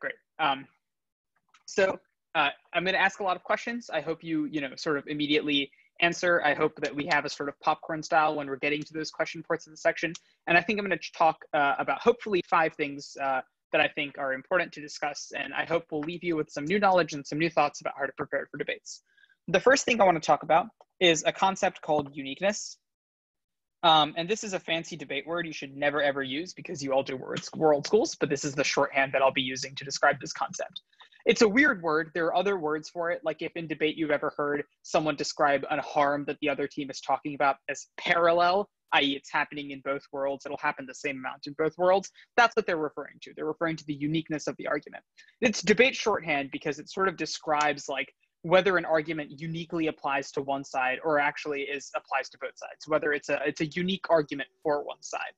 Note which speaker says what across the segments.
Speaker 1: Great. Um, so uh, I'm going to ask a lot of questions. I hope you, you know, sort of immediately answer. I hope that we have a sort of popcorn style when we're getting to those question parts of the section. And I think I'm going to talk uh, about hopefully five things uh, that I think are important to discuss. And I hope we'll leave you with some new knowledge and some new thoughts about how to prepare for debates. The first thing I want to talk about is a concept called uniqueness. Um, and this is a fancy debate word you should never ever use because you all do words, world schools, but this is the shorthand that I'll be using to describe this concept. It's a weird word. There are other words for it. Like if in debate you've ever heard someone describe a harm that the other team is talking about as parallel, i.e., it's happening in both worlds, it'll happen the same amount in both worlds. That's what they're referring to. They're referring to the uniqueness of the argument. It's debate shorthand because it sort of describes like whether an argument uniquely applies to one side or actually is applies to both sides, whether it's a it's a unique argument for one side.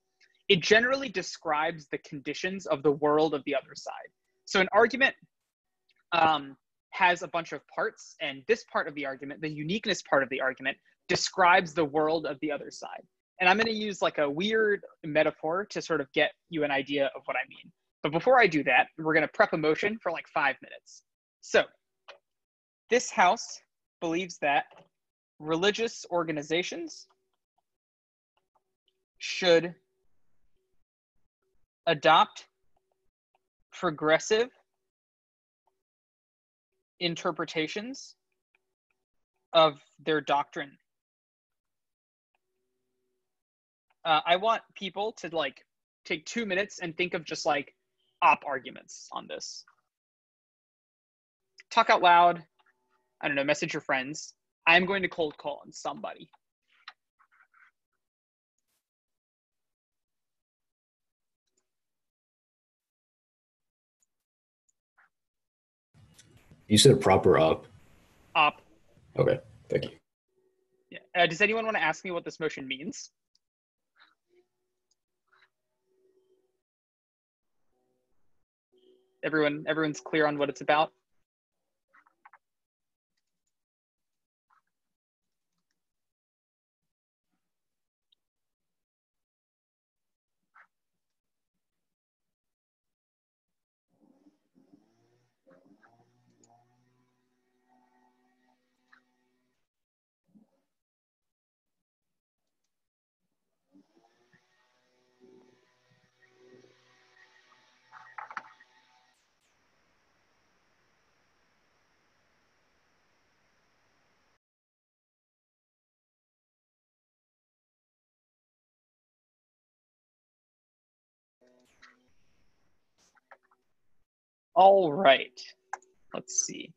Speaker 1: It generally describes the conditions of the world of the other side. So an argument um, has a bunch of parts, and this part of the argument, the uniqueness part of the argument, describes the world of the other side. And I'm going to use like a weird metaphor to sort of get you an idea of what I mean. But before I do that, we're going to prep a motion for like five minutes. So this house believes that religious organizations should adopt progressive interpretations of their doctrine. Uh, I want people to like take two minutes and think of just like op arguments on this. Talk out loud. I don't know, message your friends. I'm going to cold call on somebody.
Speaker 2: You said proper up.
Speaker 1: Op.
Speaker 2: Okay, thank you.
Speaker 1: Yeah. Uh, does anyone want to ask me what this motion means? Everyone, everyone's clear on what it's about. All right. Let's see.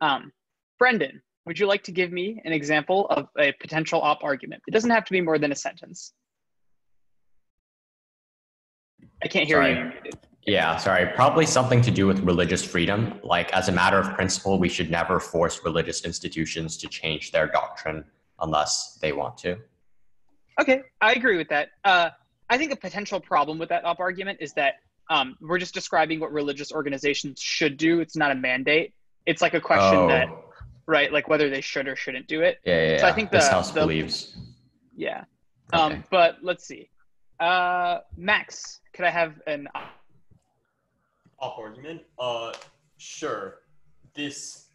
Speaker 1: Um, Brendan, would you like to give me an example of a potential op argument? It doesn't have to be more than a sentence. I can't hear
Speaker 3: Sorry.
Speaker 1: you.
Speaker 3: Yeah, sorry. Probably something to do with religious freedom. Like, as a matter of principle, we should never force religious institutions to change their doctrine unless they want to.
Speaker 1: Okay, I agree with that. Uh, I think a potential problem with that op argument is that um, we're just describing what religious organizations should do. It's not a mandate. It's like a question
Speaker 3: oh,
Speaker 1: that, right, like whether they should or shouldn't do it.
Speaker 3: yeah, yeah,
Speaker 1: So I
Speaker 3: yeah.
Speaker 1: think
Speaker 3: this
Speaker 1: the-
Speaker 3: house
Speaker 1: the-
Speaker 3: believes.
Speaker 1: Yeah. Um, but let's see. Uh, Max, could I have an
Speaker 4: Op argument? Uh, sure. This.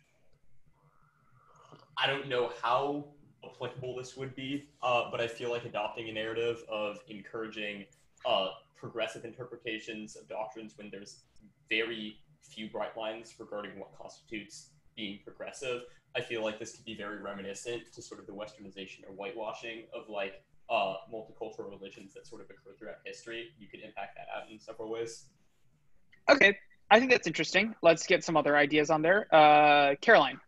Speaker 4: I don't know how applicable this would be, uh, but I feel like adopting a narrative of encouraging uh, progressive interpretations of doctrines when there's very few bright lines regarding what constitutes being progressive. I feel like this could be very reminiscent to sort of the westernization or whitewashing of like uh, multicultural religions that sort of occur throughout history. You could impact that out in several ways.
Speaker 1: Okay, I think that's interesting. Let's get some other ideas on there. Uh, Caroline.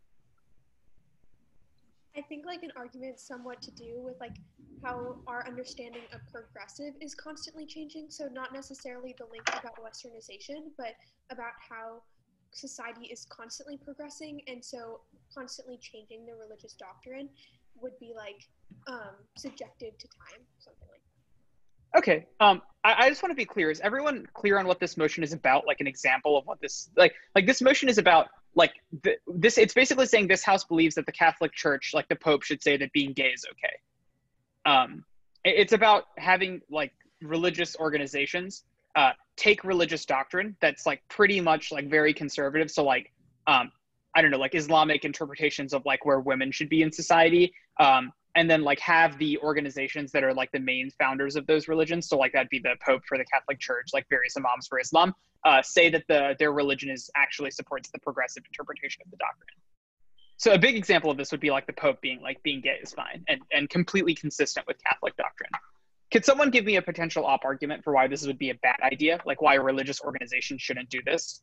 Speaker 5: I think like an argument somewhat to do with like how our understanding of progressive is constantly changing. So not necessarily the link about westernization, but about how society is constantly progressing and so constantly changing the religious doctrine would be like um, subjective to time, something like that.
Speaker 1: Okay. Um, I, I just want to be clear. Is everyone clear on what this motion is about? Like an example of what this like like this motion is about. Like th- this, it's basically saying this house believes that the Catholic Church, like the Pope, should say that being gay is okay. Um, it- it's about having like religious organizations uh, take religious doctrine that's like pretty much like very conservative. So like, um, I don't know, like Islamic interpretations of like where women should be in society. Um, and then like have the organizations that are like the main founders of those religions. So like that'd be the Pope for the Catholic Church, like various imams for Islam, uh, say that the their religion is actually supports the progressive interpretation of the doctrine. So a big example of this would be like the Pope being like being gay is fine and, and completely consistent with Catholic doctrine. Could someone give me a potential op argument for why this would be a bad idea? Like why a religious organization shouldn't do this?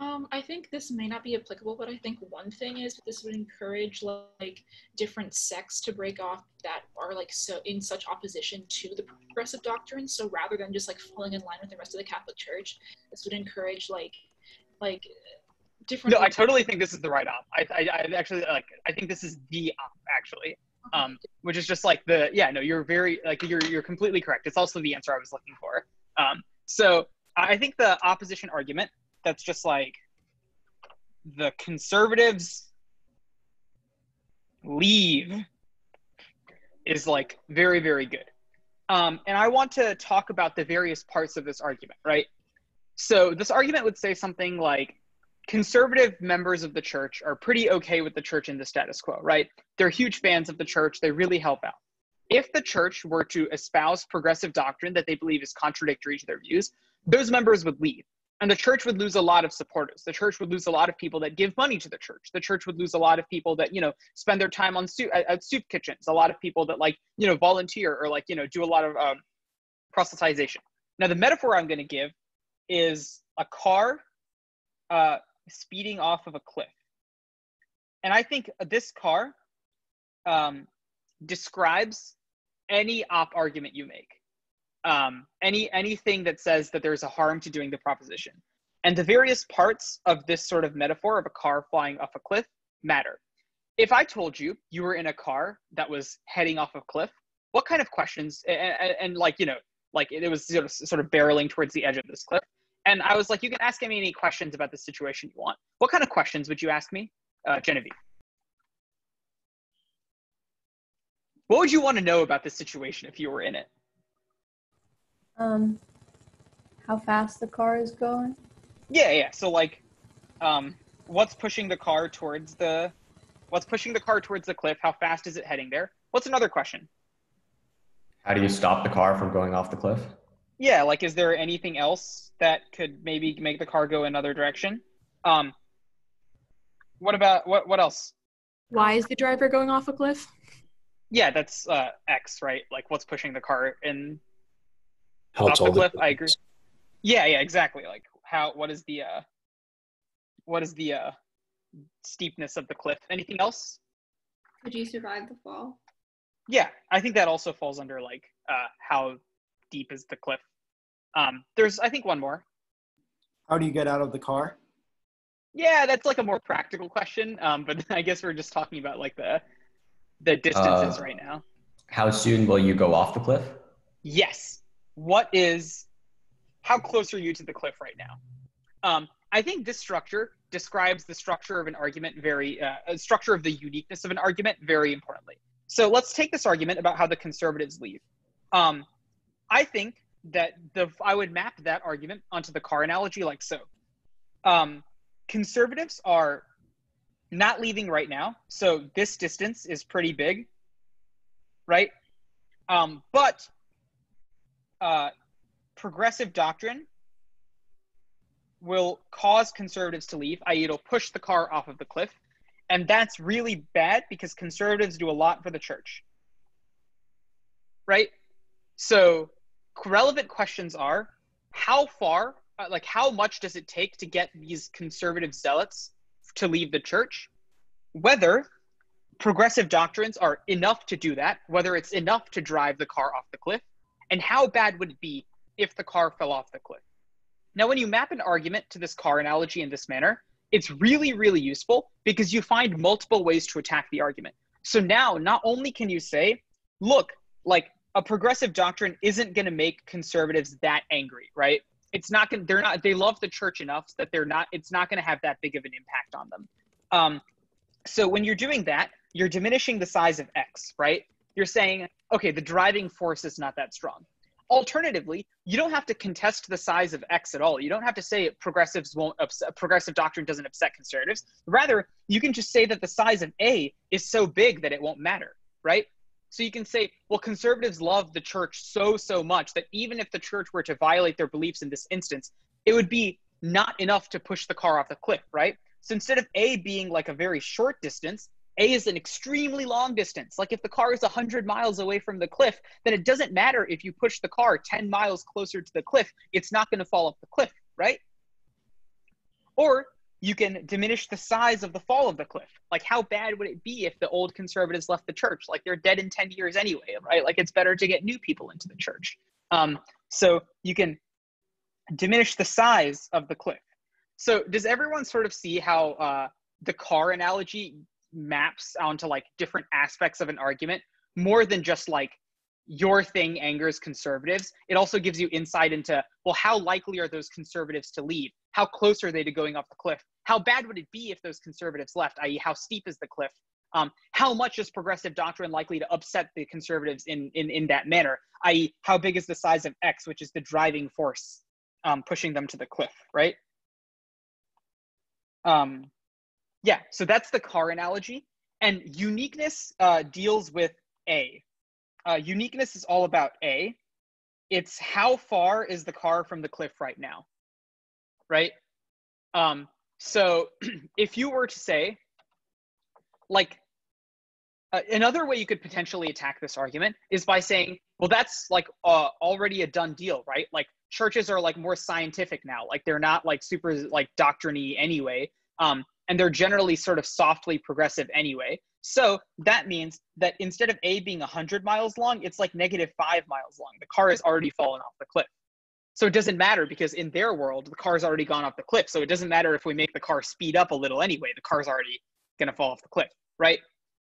Speaker 6: Um, I think this may not be applicable, but I think one thing is this would encourage like different sects to break off that are like so in such opposition to the progressive doctrine. So rather than just like falling in line with the rest of the Catholic Church, this would encourage like like different.
Speaker 1: No, I totally think this is the right op. I, I, I actually like. I think this is the op actually. Um, which is just like the yeah. No, you're very like you're you're completely correct. It's also the answer I was looking for. Um, so I think the opposition argument that's just like the conservatives leave is like very very good. Um, and i want to talk about the various parts of this argument right? So this argument would say something like conservative members of the church are pretty okay with the church in the status quo right? They're huge fans of the church. They really help out. If the church were to espouse progressive doctrine that they believe is contradictory to their views those members would leave and the church would lose a lot of supporters. The church would lose a lot of people that give money to the church. The church would lose a lot of people that you know spend their time on soup at, at soup kitchens. A lot of people that like you know volunteer or like you know do a lot of um, proselytization. Now the metaphor i'm going to give is a car uh, speeding off of a cliff. And i think this car um, describes any op argument you make um, any anything that says that there's a harm to doing the proposition. And the various parts of this sort of metaphor of a car flying off a cliff matter. If I told you you were in a car that was heading off a cliff, what kind of questions and, and, and like you know like it was sort of sort of barreling towards the edge of this cliff, and I was like, you can ask me any questions about the situation you want. What kind of questions would you ask me, uh, Genevieve? What would you want to know about this situation if you were in it?
Speaker 7: Um, how fast the car is going?
Speaker 1: Yeah, yeah. So like, um, what's pushing the car towards the, what's pushing the car towards the cliff? How fast is it heading there? What's another question?
Speaker 3: How do you stop the car from going off the cliff?
Speaker 1: Yeah, like, is there anything else that could maybe make the car go another direction? Um, what about what? What else?
Speaker 8: Why is the driver going off a cliff?
Speaker 1: Yeah, that's uh, X, right? Like, what's pushing the car in
Speaker 2: How
Speaker 1: off the
Speaker 2: tall
Speaker 1: cliff?
Speaker 2: the
Speaker 1: I agree. Yeah, yeah, exactly. Like, how? What is the uh, what is the uh, steepness of the cliff? Anything else?
Speaker 9: Could you survive the fall?
Speaker 1: Yeah, I think that also falls under like uh, how deep is the cliff. Um, there's, I think, one more.
Speaker 10: How do you get out of the car?
Speaker 1: Yeah, that's like a more practical question. Um, but I guess we're just talking about like the the distances
Speaker 3: Uh,
Speaker 1: right now.
Speaker 3: How soon will you go off the cliff?
Speaker 1: Yes. What is? How close are you to the cliff right now? Um, I think this structure describes the structure of an argument very, uh, a structure of the uniqueness of an argument very importantly. So let's take this argument about how the conservatives leave. Um, I think that the I would map that argument onto the car analogy like so. Um, conservatives are not leaving right now, so this distance is pretty big, right? Um, but uh, progressive doctrine will cause conservatives to leave, i.e., it'll push the car off of the cliff. And that's really bad because conservatives do a lot for the church. Right? So, relevant questions are how far, uh, like, how much does it take to get these conservative zealots to leave the church? Whether progressive doctrines are enough to do that, whether it's enough to drive the car off the cliff, and how bad would it be if the car fell off the cliff? Now, when you map an argument to this car analogy in this manner, it's really, really useful because you find multiple ways to attack the argument. So now, not only can you say, look, like a progressive doctrine isn't going to make conservatives that angry, right? It's not going to, they're not, they love the church enough that they're not, it's not going to have that big of an impact on them. Um, so when you're doing that, you're diminishing the size of X, right? You're saying, okay, the driving force is not that strong. alternatively, you don't have to contest the size of X at all. You don't have to say progressives won't upset, progressive doctrine doesn't upset conservatives. Rather, you can just say that the size of A is so big that it won't matter, right? So you can say, well, conservatives love the church so, so much that even if the church were to violate their beliefs in this instance, it would be not enough to push the car off the cliff, right? So instead of A being like a very short distance, A is an extremely long distance. Like if the car is 100 miles away from the cliff, then it doesn't matter if you push the car 10 miles closer to the cliff, it's not going to fall off the cliff, right? Or you can diminish the size of the fall of the cliff. Like, how bad would it be if the old conservatives left the church? Like, they're dead in 10 years anyway, right? Like, it's better to get new people into the church. Um, so you can diminish the size of the cliff. So, does everyone sort of see how uh, the car analogy maps onto like different aspects of an argument more than just like your thing angers conservatives? It also gives you insight into, well, how likely are those conservatives to leave? How close are they to going off the cliff? How bad would it be if those conservatives left, i.e., how steep is the cliff? Um, how much is progressive doctrine likely to upset the conservatives in, in, in that manner, i.e., how big is the size of X, which is the driving force um, pushing them to the cliff, right? Um, yeah, so that's the car analogy. And uniqueness uh, deals with A. Uh, uniqueness is all about A. It's how far is the car from the cliff right now, right? Um, so if you were to say, like, uh, another way you could potentially attack this argument is by saying, well, that's like uh, already a done deal, right? Like churches are like more scientific now, like they're not like super like doctriny anyway, um, and they're generally sort of softly progressive anyway. So that means that instead of A being 100 miles long, it's like negative five miles long. The car has already fallen off the cliff. So it doesn't matter because in their world, the car's already gone off the cliff. So it doesn't matter if we make the car speed up a little anyway, the car's already going to fall off the cliff, right?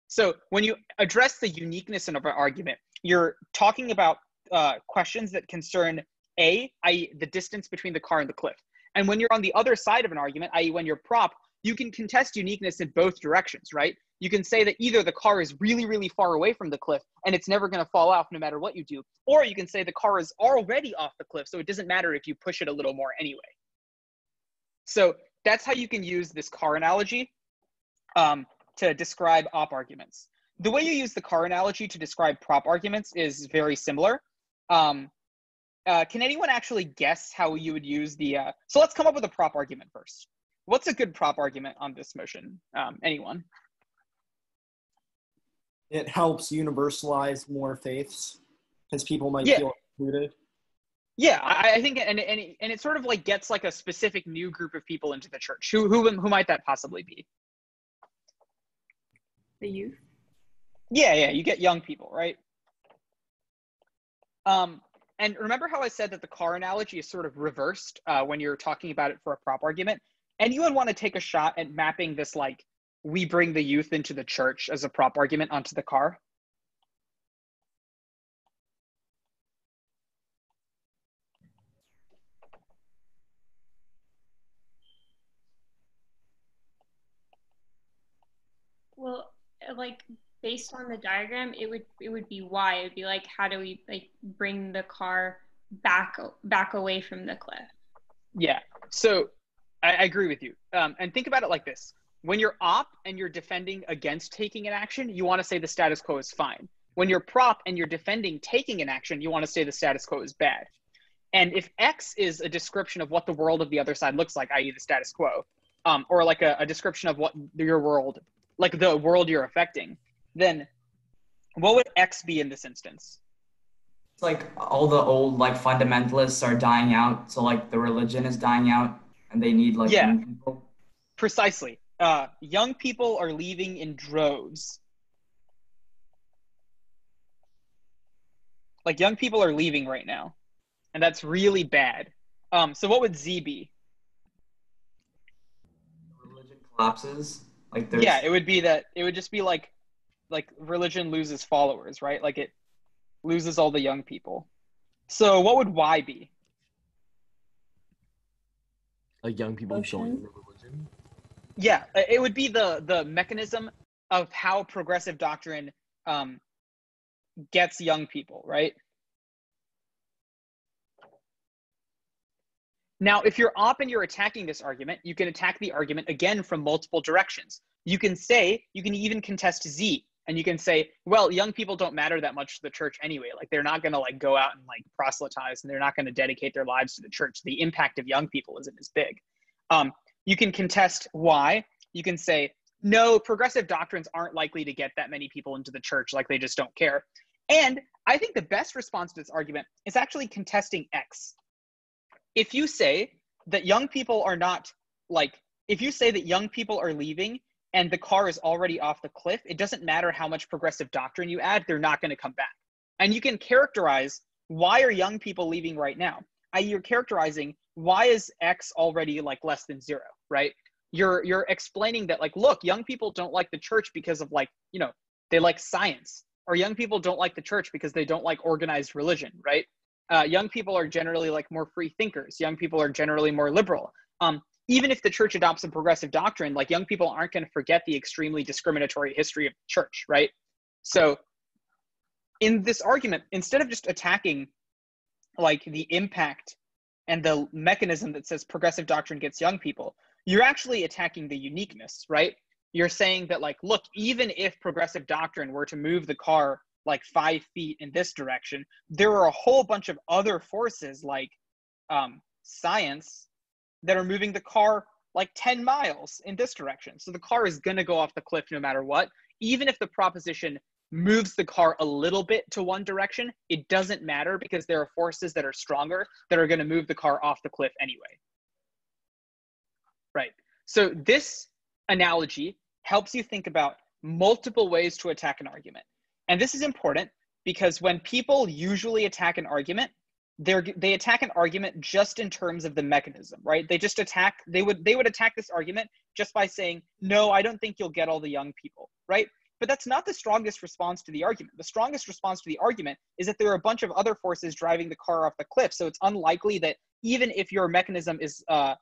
Speaker 1: So when you address the uniqueness of an argument, you're talking about uh, questions that concern A, i.e., the distance between the car and the cliff. And when you're on the other side of an argument, i.e., when you're prop, you can contest uniqueness in both directions, right? You can say that either the car is really, really far away from the cliff and it's never going to fall off no matter what you do, or you can say the car is already off the cliff, so it doesn't matter if you push it a little more anyway. So that's how you can use this car analogy um, to describe op arguments. The way you use the car analogy to describe prop arguments is very similar. Um, uh, can anyone actually guess how you would use the? Uh, so let's come up with a prop argument first. What's a good prop argument on this motion? Um, anyone?
Speaker 10: It helps universalize more faiths because people might
Speaker 1: Yeah.
Speaker 10: feel included.
Speaker 1: Yeah, I, I think, and and it, and it sort of like gets like a specific new group of people into the church. Who who who might that possibly be?
Speaker 9: The youth.
Speaker 1: Yeah, yeah, you get young people, right? Um, and remember how I said that the car analogy is sort of reversed uh, when you're talking about it for a prop argument? Anyone want to take a shot at mapping this like we bring the youth into the church as a prop argument onto the car?
Speaker 9: Well, like based on the diagram, it would it would be Y. It would be like how do we like bring the car back back away from the cliff?
Speaker 1: Yeah. So I, I agree with you. Um, and think about it like this: when you're op and you're defending against taking an action, you want to say the status quo is fine. When you're prop and you're defending taking an action, you want to say the status quo is bad. And if X is a description of what the world of the other side looks like, i.e., the status quo, um, or like a, a description of what your world, like the world you're affecting, then what would X be in this instance?
Speaker 11: It's like all the old like fundamentalists are dying out, so like the religion is dying out, and they need like
Speaker 1: Yeah.
Speaker 11: young people.
Speaker 1: Precisely. Uh, young people are leaving in droves. Like young people are leaving right now, and that's really bad. Um, so what would Z be?
Speaker 11: Religion collapses. Like there's
Speaker 1: Yeah, it would be that. It would just be like, like religion loses followers, right? Like it loses all the young people. So what would Y be?
Speaker 12: Like young people Ocean. joining religion?
Speaker 1: Yeah, uh, it would be the the mechanism of how progressive doctrine um, gets young people, right? Now, if you're op and you're attacking this argument, you can attack the argument again from multiple directions. You can say, you can even contest Z and you can say, well, young people don't matter that much to the church anyway. Like they're not going to like go out and like proselytize, and they're not going to dedicate their lives to the church. The impact of young people isn't as big. Um, you can contest why. You can say, no, progressive doctrines aren't likely to get that many people into the church. Like they just don't care. And I think the best response to this argument is actually contesting X. If you say that young people are not like, if you say that young people are leaving and the car is already off the cliff, it doesn't matter how much progressive doctrine you add, they're not going to come back. And you can characterize why are young people leaving right now? I, you're characterizing why is X already like less than zero, right? You're you're explaining that like, look, young people don't like the church because of like, you know, they like science, or young people don't like the church because they don't like organized religion, right? Uh, young people are generally like more free thinkers. Young people are generally more liberal. Um, even if the church adopts a progressive doctrine, like young people aren't going to forget the extremely discriminatory history of the church, right? So, in this argument, instead of just attacking like the impact and the mechanism that says progressive doctrine gets young people, you're actually attacking the uniqueness, right? You're saying that, like, look, even if progressive doctrine were to move the car like five feet in this direction, there are a whole bunch of other forces like um, science that are moving the car like 10 miles in this direction. So the car is going to go off the cliff no matter what. Even if the proposition moves the car a little bit to one direction, it doesn't matter because there are forces that are stronger that are going to move the car off the cliff anyway. Right. So this analogy helps you think about multiple ways to attack an argument. And this is important because when people usually attack an argument, they're they attack an argument just in terms of the mechanism, right? They just attack they would they would attack this argument just by saying, "No, I don't think you'll get all the young people." Right? But that's not the strongest response to the argument. The strongest response to the argument is that there are a bunch of other forces driving the car off the cliff. So it's unlikely that even if your mechanism is uh,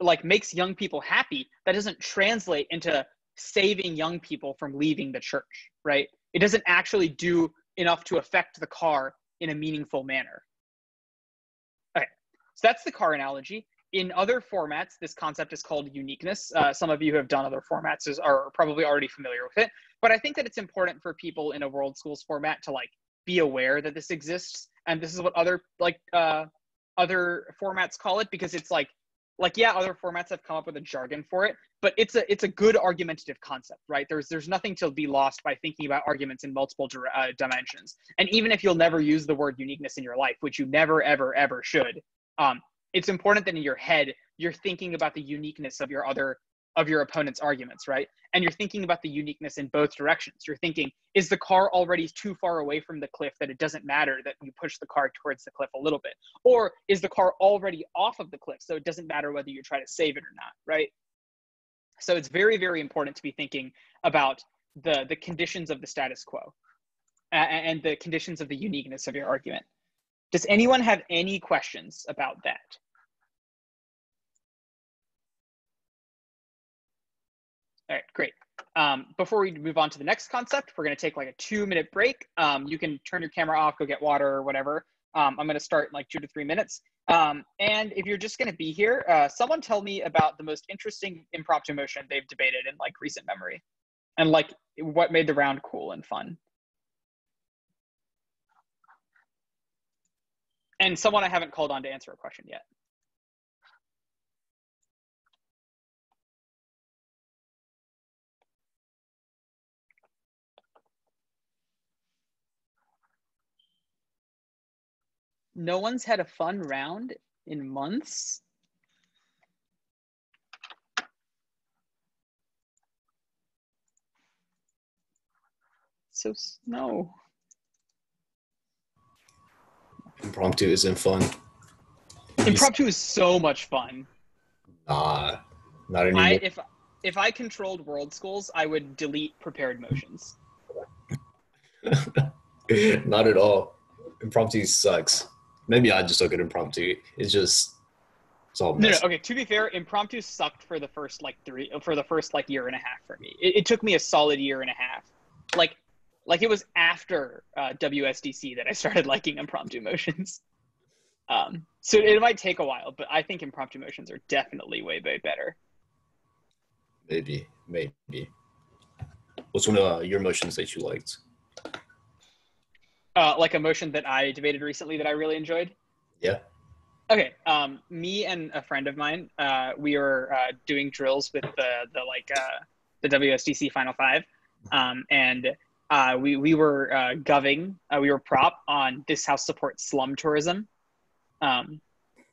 Speaker 1: like makes young people happy, that doesn't translate into saving young people from leaving the church, right? It doesn't actually do enough to affect the car in a meaningful manner. So that's the car analogy. In other formats, this concept is called uniqueness. Uh, some of you who have done other formats is, are probably already familiar with it, but I think that it's important for people in a world schools format to like be aware that this exists, and this is what other like uh, other formats call it because it's like like yeah other formats have come up with a jargon for it but it's a it's a good argumentative concept right there's there's nothing to be lost by thinking about arguments in multiple uh, dimensions and even if you'll never use the word uniqueness in your life which you never ever ever should um, it's important that in your head you're thinking about the uniqueness of your other of your opponent's arguments, right? And you're thinking about the uniqueness in both directions. You're thinking, is the car already too far away from the cliff that it doesn't matter that you push the car towards the cliff a little bit? Or is the car already off of the cliff so it doesn't matter whether you try to save it or not, right? So it's very, very important to be thinking about the, the conditions of the status quo and the conditions of the uniqueness of your argument. Does anyone have any questions about that? All right, great. Um, before we move on to the next concept, we're going to take like a two minute break. Um, you can turn your camera off, go get water or whatever. Um, I'm going to start in like two to three minutes. Um, and if you're just going to be here, uh, someone tell me about the most interesting impromptu motion they've debated in like recent memory and like what made the round cool and fun. And someone I haven't called on to answer a question yet. no one's had a fun round in months. So no.
Speaker 2: Impromptu isn't fun.
Speaker 1: Impromptu is so much fun.
Speaker 2: Nah, not anymore.
Speaker 1: I, if if I controlled world schools, I would delete prepared motions.
Speaker 2: not at all. Impromptu sucks. Maybe I just look at impromptu. It's just it's all
Speaker 1: no, no. Okay. To be fair, impromptu sucked for the first like three for the first like year and a half for me. It, it took me a solid year and a half. Like, like it was after uh, WSDC that I started liking impromptu motions. Um, so it might take a while, but I think impromptu motions are definitely way, way better.
Speaker 2: Maybe, maybe. What's one of uh, your motions that you liked?
Speaker 1: Uh, like a motion that I debated recently that I really enjoyed.
Speaker 2: Yeah.
Speaker 1: Okay. Um, me and a friend of mine, uh, we were uh, doing drills with the the like uh, the WSDC Final Five, um, and uh, we we were uh, goving. Uh, we were prop on this house supports slum tourism, um,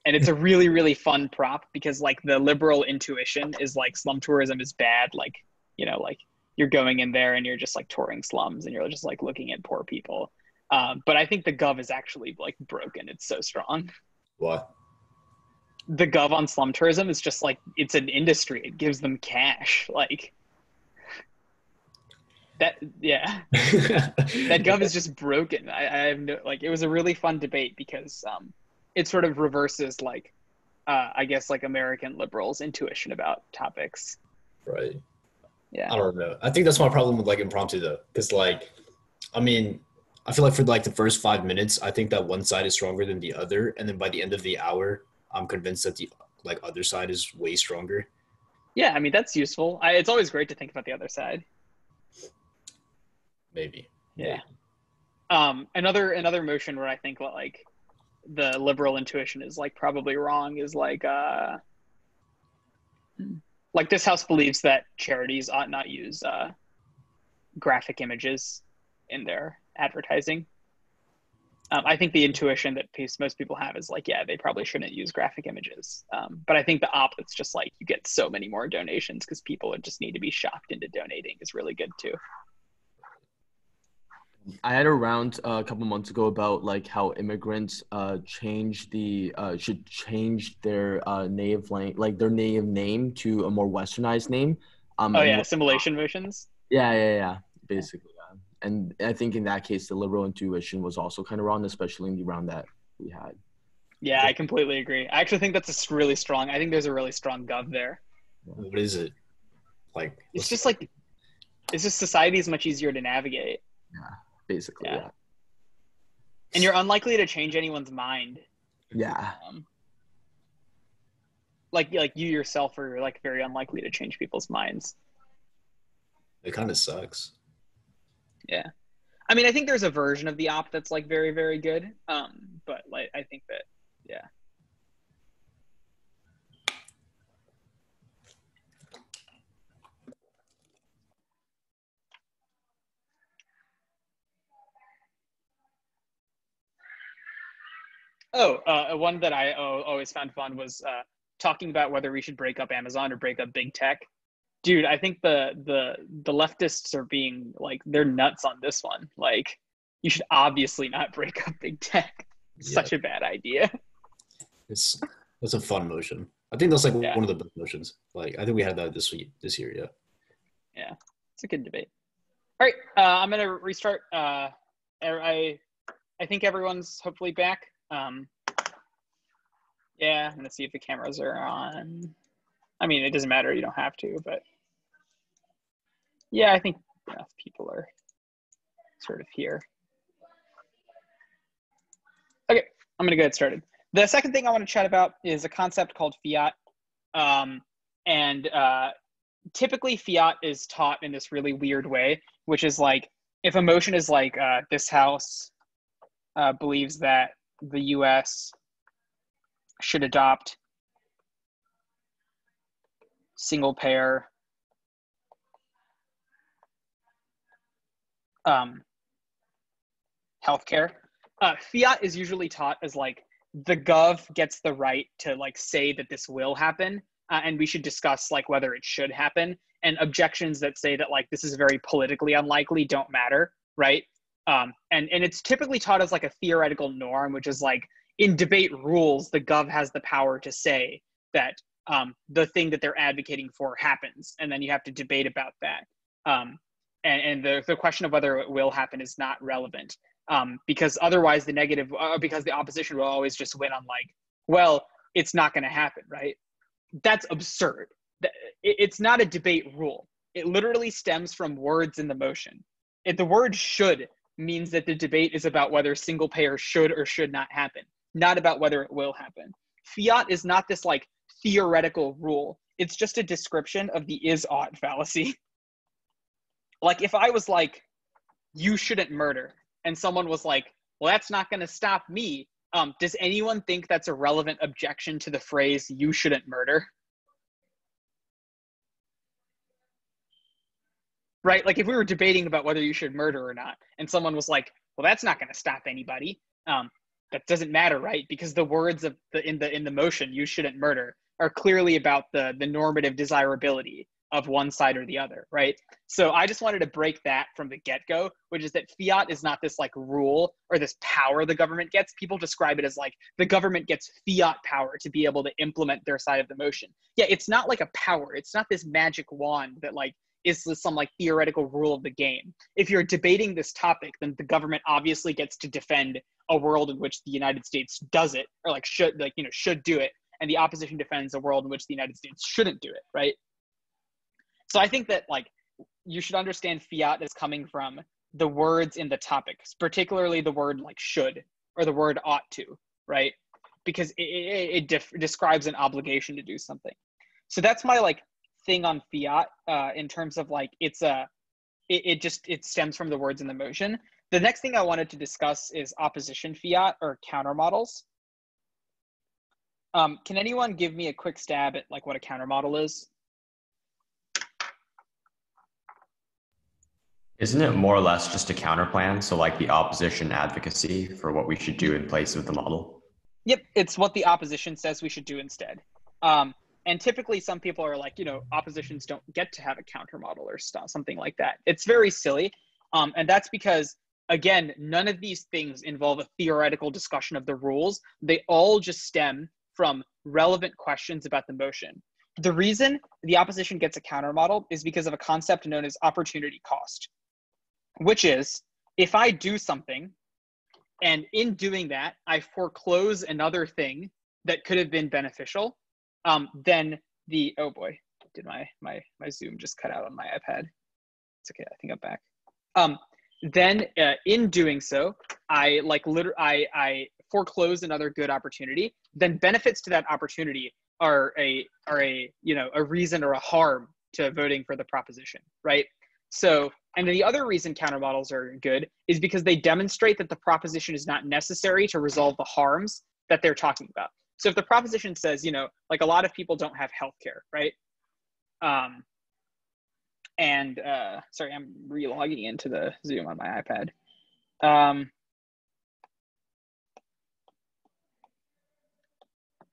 Speaker 1: and it's a really really fun prop because like the liberal intuition is like slum tourism is bad. Like you know like you're going in there and you're just like touring slums and you're just like looking at poor people. Um, but I think the gov is actually like broken. It's so strong.
Speaker 2: What?
Speaker 1: The gov on slum tourism is just like it's an industry. It gives them cash. Like that. Yeah, that gov is just broken. I, I have no like. It was a really fun debate because um, it sort of reverses like, uh, I guess like American liberals' intuition about topics.
Speaker 2: Right.
Speaker 1: Yeah.
Speaker 2: I don't know. I think that's my problem with like impromptu though, because like, I mean, I feel like for like the first five minutes, I think that one side is stronger than the other, and then by the end of the hour, I'm convinced that the like other side is way stronger.
Speaker 1: Yeah, I mean that's useful. I, it's always great to think about the other side.
Speaker 2: Maybe.
Speaker 1: Yeah. Um, another another motion where I think like the liberal intuition is like probably wrong is like uh like this house believes that charities ought not use uh graphic images in their advertising. Um, I think the intuition that piece, most people have is like, yeah, they probably shouldn't use graphic images. Um, but I think the op that's just like you get so many more donations because people would just need to be shocked into donating is really good too.
Speaker 12: I had a round uh, a couple months ago about like how immigrants uh, change the uh, should change their uh, native lang- like their native name to a more westernized name. Um,
Speaker 1: oh yeah,
Speaker 12: what-
Speaker 1: assimilation motions.
Speaker 12: Yeah, yeah, yeah. Basically, yeah. and I think in that case, the liberal intuition was also kind of wrong, especially in the round that we had.
Speaker 1: Yeah, I completely agree. I actually think that's a really strong. I think there's a really strong gov there.
Speaker 2: What is it? Like
Speaker 1: It's just like it's just society is much easier to navigate,
Speaker 12: Basically,
Speaker 1: Yeah.
Speaker 12: yeah.
Speaker 1: and you're unlikely to change anyone's mind.
Speaker 12: Yeah.
Speaker 1: Um, like like you yourself are like very unlikely to change people's minds.
Speaker 2: it kind of sucks.
Speaker 1: Yeah. I mean, I think there's a version of the op that's like very, very good. Um, but like, I think that, yeah. Oh, uh, one that I uh, always found fun was uh, talking about whether we should break up Amazon or break up big tech. Dude, I think the the the leftists are being like they're nuts on this one. Like, you should obviously not break up big tech. Such a bad idea.
Speaker 2: It's that's a fun motion. I think that's like
Speaker 1: Yeah.
Speaker 2: one of the best motions. Like I think we had that this week, this year. Yeah.
Speaker 1: Yeah, it's a good debate. All right, uh, I'm gonna restart. Uh, I I think everyone's hopefully back. Um, yeah, I'm gonna see if the cameras are on. I mean, it doesn't matter. You don't have to, but yeah, I think enough people are sort of here. Okay, I'm gonna go get started. The second thing I want to chat about is a concept called fiat, um, and uh, typically fiat is taught in this really weird way, which is like if a motion is like uh, this house uh, believes that the U.S. should adopt single payer um, healthcare. Uh, fiat is usually taught as like the gov gets the right to like say that this will happen, uh, and we should discuss like whether it should happen. And objections that say that like this is very politically unlikely don't matter, right? Um, and and it's typically taught as like a theoretical norm, which is like in debate rules, the gov has the power to say that um, the thing that they're advocating for happens, and then you have to debate about that. Um, and and the, the question of whether it will happen is not relevant um, because otherwise the negative, uh, because the opposition will always just win on like, well, it's not going to happen, right? That's absurd. It's not a debate rule. It literally stems from words in the motion. If the word should means that the debate is about whether single payer should or should not happen, not about whether it will happen. Fiat is not this like theoretical rule. It's just a description of the is ought fallacy. like if I was like, you shouldn't murder, and someone was like, well, that's not going to stop me. Um, does anyone think that's a relevant objection to the phrase "you shouldn't murder"? Right? Like if we were debating about whether you should murder or not, and someone was like, "Well, that's not going to stop anybody," um, that doesn't matter, right? Because the words of the in the in the motion "you shouldn't murder" are clearly about the the normative desirability of one side or the other, right? So I just wanted to break that from the get go, which is that fiat is not this like rule or this power the government gets. People describe it as like the government gets fiat power to be able to implement their side of the motion. Yeah, it's not like a power. It's not this magic wand that like is this some like theoretical rule of the game. If you're debating this topic, then the government obviously gets to defend a world in which the United States does it or like should like you know should do it and the opposition defends a world in which the United States shouldn't do it, right? So I think that like you should understand fiat is coming from the words in the topics, particularly the word like should or the word ought to, right? Because it, it, it def- describes an obligation to do something. So that's my like thing on fiat uh, in terms of like it's a it, it just it stems from the words in the motion. The next thing I wanted to discuss is opposition fiat or counter models. Um, can anyone give me a quick stab at like what a counter model is?
Speaker 3: Isn't it more or less just a counterplan? So, like the opposition advocacy for what we should do in place of the model?
Speaker 1: Yep, it's what the opposition says we should do instead. Um, and typically, some people are like, you know, oppositions don't get to have a counter model or stuff, something like that. It's very silly. Um, and that's because, again, none of these things involve a theoretical discussion of the rules. They all just stem from relevant questions about the motion. The reason the opposition gets a counter model is because of a concept known as opportunity cost which is if I do something and in doing that, I foreclose another thing that could have been beneficial, um, then the, oh boy, did my, my, my Zoom just cut out on my iPad? It's okay, I think I'm back. Um, then uh, in doing so, I like literally, I, I foreclose another good opportunity, then benefits to that opportunity are a, are a, you know, a reason or a harm to voting for the proposition, right? So and the other reason counter models are good is because they demonstrate that the proposition is not necessary to resolve the harms that they're talking about. So if the proposition says, you know, like a lot of people don't have healthcare, right? Um, and uh, sorry, I'm relogging into the Zoom on my iPad. Um,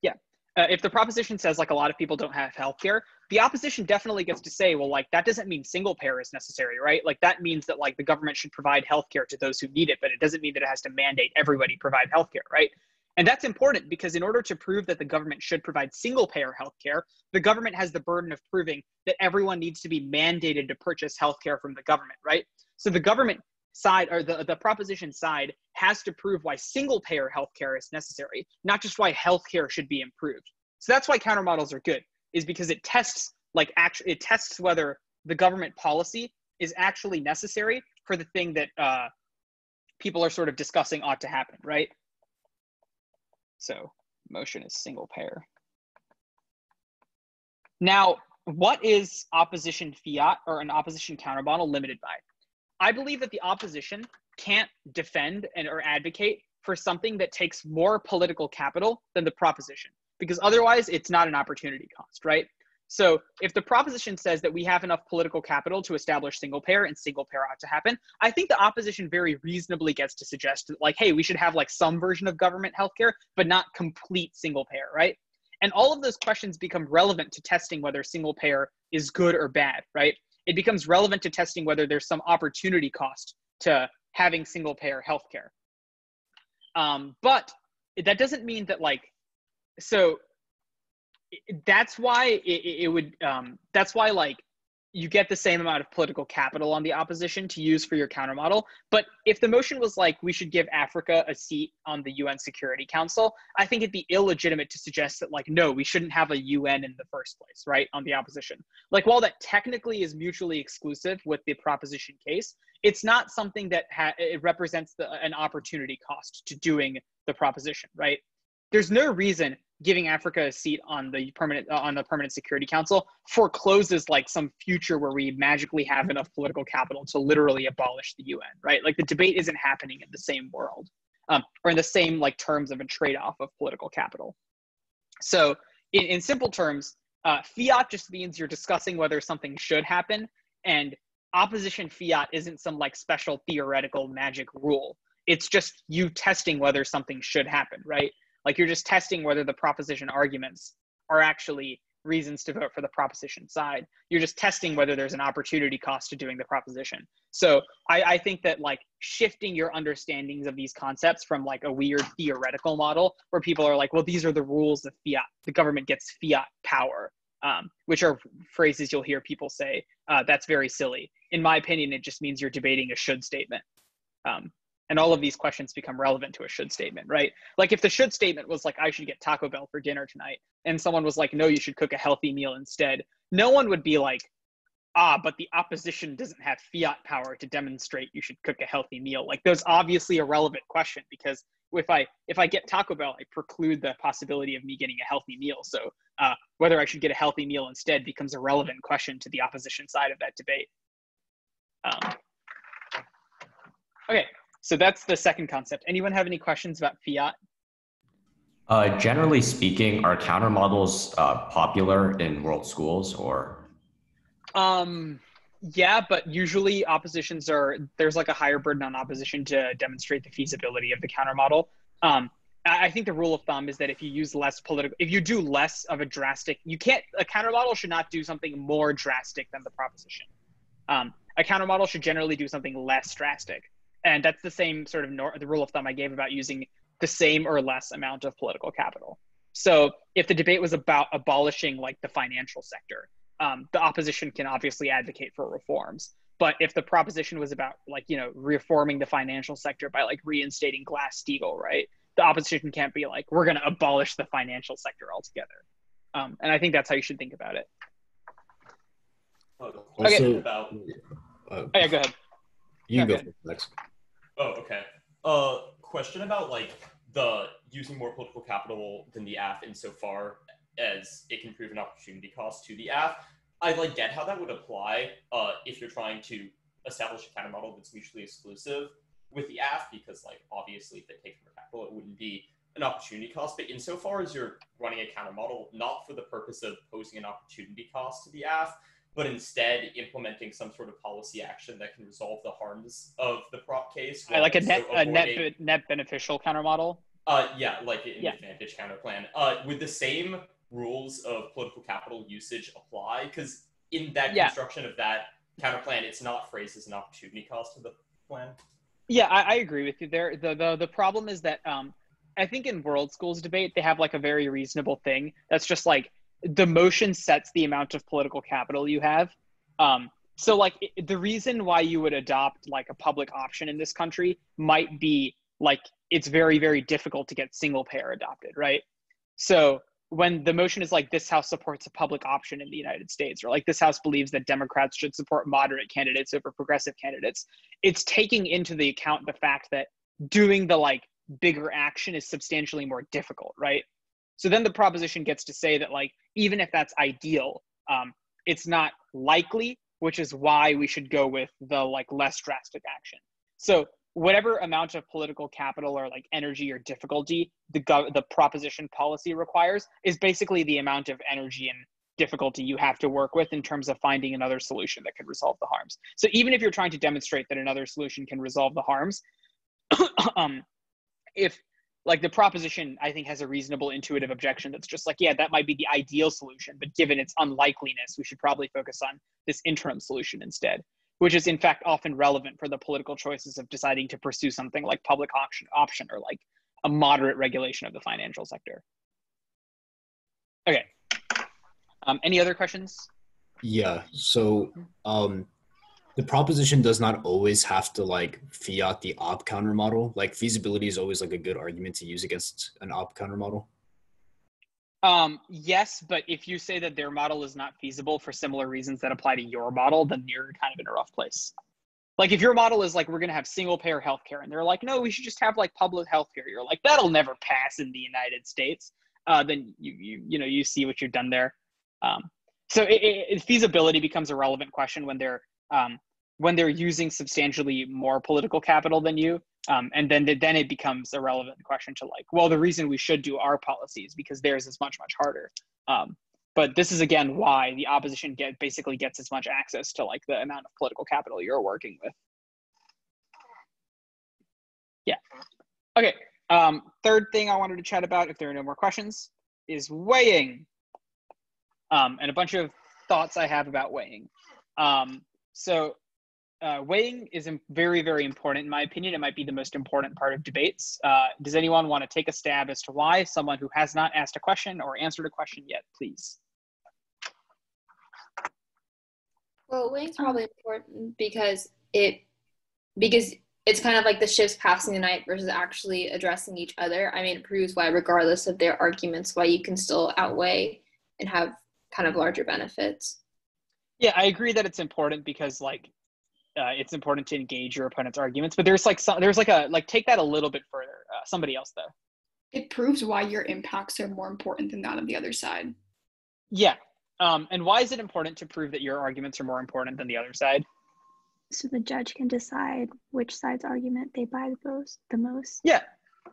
Speaker 1: yeah, uh, if the proposition says like a lot of people don't have healthcare, the opposition definitely gets to say, well, like that doesn't mean single payer is necessary, right? Like that means that like the government should provide healthcare to those who need it, but it doesn't mean that it has to mandate everybody provide healthcare, right? And that's important because in order to prove that the government should provide single payer healthcare, the government has the burden of proving that everyone needs to be mandated to purchase healthcare from the government, right? So the government side or the, the proposition side has to prove why single payer healthcare is necessary, not just why healthcare should be improved. So that's why countermodels are good is because it tests like actually it tests whether the government policy is actually necessary for the thing that uh, people are sort of discussing ought to happen, right? So motion is single payer. Now, what is opposition fiat or an opposition countermodel limited by? I believe that the opposition can't defend and or advocate for something that takes more political capital than the proposition because otherwise it's not an opportunity cost, right? So if the proposition says that we have enough political capital to establish single payer and single payer ought to happen, I think the opposition very reasonably gets to suggest that like, hey, we should have like some version of government healthcare, but not complete single payer, right? And all of those questions become relevant to testing whether single payer is good or bad, right? It becomes relevant to testing whether there's some opportunity cost to having single payer healthcare. Um, but that doesn't mean that like so that's why it, it would um, that's why like you get the same amount of political capital on the opposition to use for your counter model. But if the motion was like we should give Africa a seat on the UN Security Council, I think it'd be illegitimate to suggest that like no, we shouldn't have a UN in the first place, right? On the opposition. Like while that technically is mutually exclusive with the proposition case, it's not something that ha- it represents the, an opportunity cost to doing the proposition, right? There's no reason giving Africa a seat on the permanent uh, on the permanent security council forecloses like some future where we magically have enough political capital to literally abolish the UN, right? Like the debate isn't happening in the same world um, or in the same like terms of a trade-off of political capital. So in, in simple terms, uh, fiat just means you're discussing whether something should happen and opposition fiat isn't some like special theoretical magic rule. It's just you testing whether something should happen, right? Like you're just testing whether the proposition arguments are actually reasons to vote for the proposition side. You're just testing whether there's an opportunity cost to doing the proposition. So I, I, think that like shifting your understandings of these concepts from like a weird theoretical model where people are like, well, these are the rules of fiat. The government gets fiat power, um, which are phrases you'll hear people say. Uh, that's very silly. In my opinion, it just means you're debating a should statement. Um, and all of these questions become relevant to a should statement, right? Like if the should statement was like, I should get Taco Bell for dinner tonight, and someone was like, no, you should cook a healthy meal instead, no one would be like, ah, but the opposition doesn't have fiat power to demonstrate you should cook a healthy meal. Like there's obviously a relevant question because if I if I get Taco Bell, I preclude the possibility of me getting a healthy meal. So uh, whether I should get a healthy meal instead becomes a relevant question to the opposition side of that debate. Um, okay, so that's the second concept. Anyone have any questions about fiat?
Speaker 3: Uh, generally speaking, are counter models uh, popular in world schools or?
Speaker 1: Um, yeah, but usually oppositions are there's like a higher burden on opposition to demonstrate the feasibility of the counter model. Um, I think the rule of thumb is that if you use less political, if you do less of a drastic, you can't. A counter model should not do something more drastic than the proposition. Um, a counter model should generally do something less drastic and that's the same sort of nor- the rule of thumb I gave about using the same or less amount of political capital. So if the debate was about abolishing like the financial sector, um, the opposition can obviously advocate for reforms. But if the proposition was about like you know reforming the financial sector by like reinstating Glass Steagall, right? The opposition can't be like we're going to abolish the financial sector altogether. Um, and I think that's how you should think about it.
Speaker 4: Okay. About,
Speaker 1: uh, oh, yeah, go ahead.
Speaker 2: You can go next.
Speaker 4: Oh, okay. Uh, question about like the using more political capital than the AF insofar as it can prove an opportunity cost to the AF. I like get how that would apply uh, if you're trying to establish a counter model that's mutually exclusive with the AF, because like obviously if they take more capital, it wouldn't be an opportunity cost. But insofar as you're running a counter model, not for the purpose of posing an opportunity cost to the AF, but instead implementing some sort of policy action that can resolve the harms of the prop case.
Speaker 1: Like a net a net net beneficial counter model.
Speaker 4: Uh, yeah, like an yeah. advantage counter plan. Uh, would the same rules of political capital usage apply? Because in that yeah. construction of that counter plan, it's not phrased as an opportunity cost to the plan.
Speaker 1: Yeah, I, I agree with you there. The, the the problem is that um, I think in world schools debate they have like a very reasonable thing that's just like the motion sets the amount of political capital you have. Um, so like it, the reason why you would adopt like a public option in this country might be like it's very very difficult to get single payer adopted, right? So when the motion is like this house supports a public option in the United States or like this house believes that Democrats should support moderate candidates over progressive candidates, it's taking into the account the fact that doing the like bigger action is substantially more difficult, right? So then the proposition gets to say that like even if that's ideal, um, it's not likely, which is why we should go with the like less drastic action. So whatever amount of political capital or like energy or difficulty the gov- the proposition policy requires is basically the amount of energy and difficulty you have to work with in terms of finding another solution that can resolve the harms. So even if you're trying to demonstrate that another solution can resolve the harms, um, if like the proposition i think has a reasonable intuitive objection that's just like yeah that might be the ideal solution but given its unlikeliness we should probably focus on this interim solution instead which is in fact often relevant for the political choices of deciding to pursue something like public option option or like a moderate regulation of the financial sector. Okay. Um, any other questions?
Speaker 2: Yeah so um the proposition does not always have to like fiat the op counter model. Like feasibility is always like a good argument to use against an op counter model.
Speaker 1: Um, yes, but if you say that their model is not feasible for similar reasons that apply to your model, then you're kind of in a rough place. Like if your model is like we're gonna have single payer healthcare, and they're like, no, we should just have like public healthcare. You're like, that'll never pass in the United States. Uh, then you you you know you see what you've done there. Um, so it, it, feasibility becomes a relevant question when they're um, when they're using substantially more political capital than you, um, and then then it becomes a relevant question to like, well, the reason we should do our policies because theirs is much much harder. Um, but this is again why the opposition get basically gets as much access to like the amount of political capital you're working with. Yeah. Okay. Um, third thing I wanted to chat about, if there are no more questions, is weighing. Um, and a bunch of thoughts I have about weighing. So uh, weighing is very, very important. In my opinion, it might be the most important part of debates. Uh, does anyone want to take a stab as to why? Someone who has not asked a question or answered a question yet, please.
Speaker 13: Well, weighing's probably important because it because it's kind of like the ships passing the night versus actually addressing each other. I mean, it proves why, regardless of their arguments, why you can still outweigh and have kind of larger benefits.
Speaker 1: Yeah, I agree that it's important because like uh, it's important to engage your opponent's arguments. But there's like some, there's like a like take that a little bit further. Uh, somebody else though.
Speaker 14: It proves why your impacts are more important than that of the other side.
Speaker 1: Yeah. Um, and why is it important to prove that your arguments are more important than the other side?
Speaker 15: So the judge can decide which side's argument they buy the most. The most.
Speaker 1: Yeah,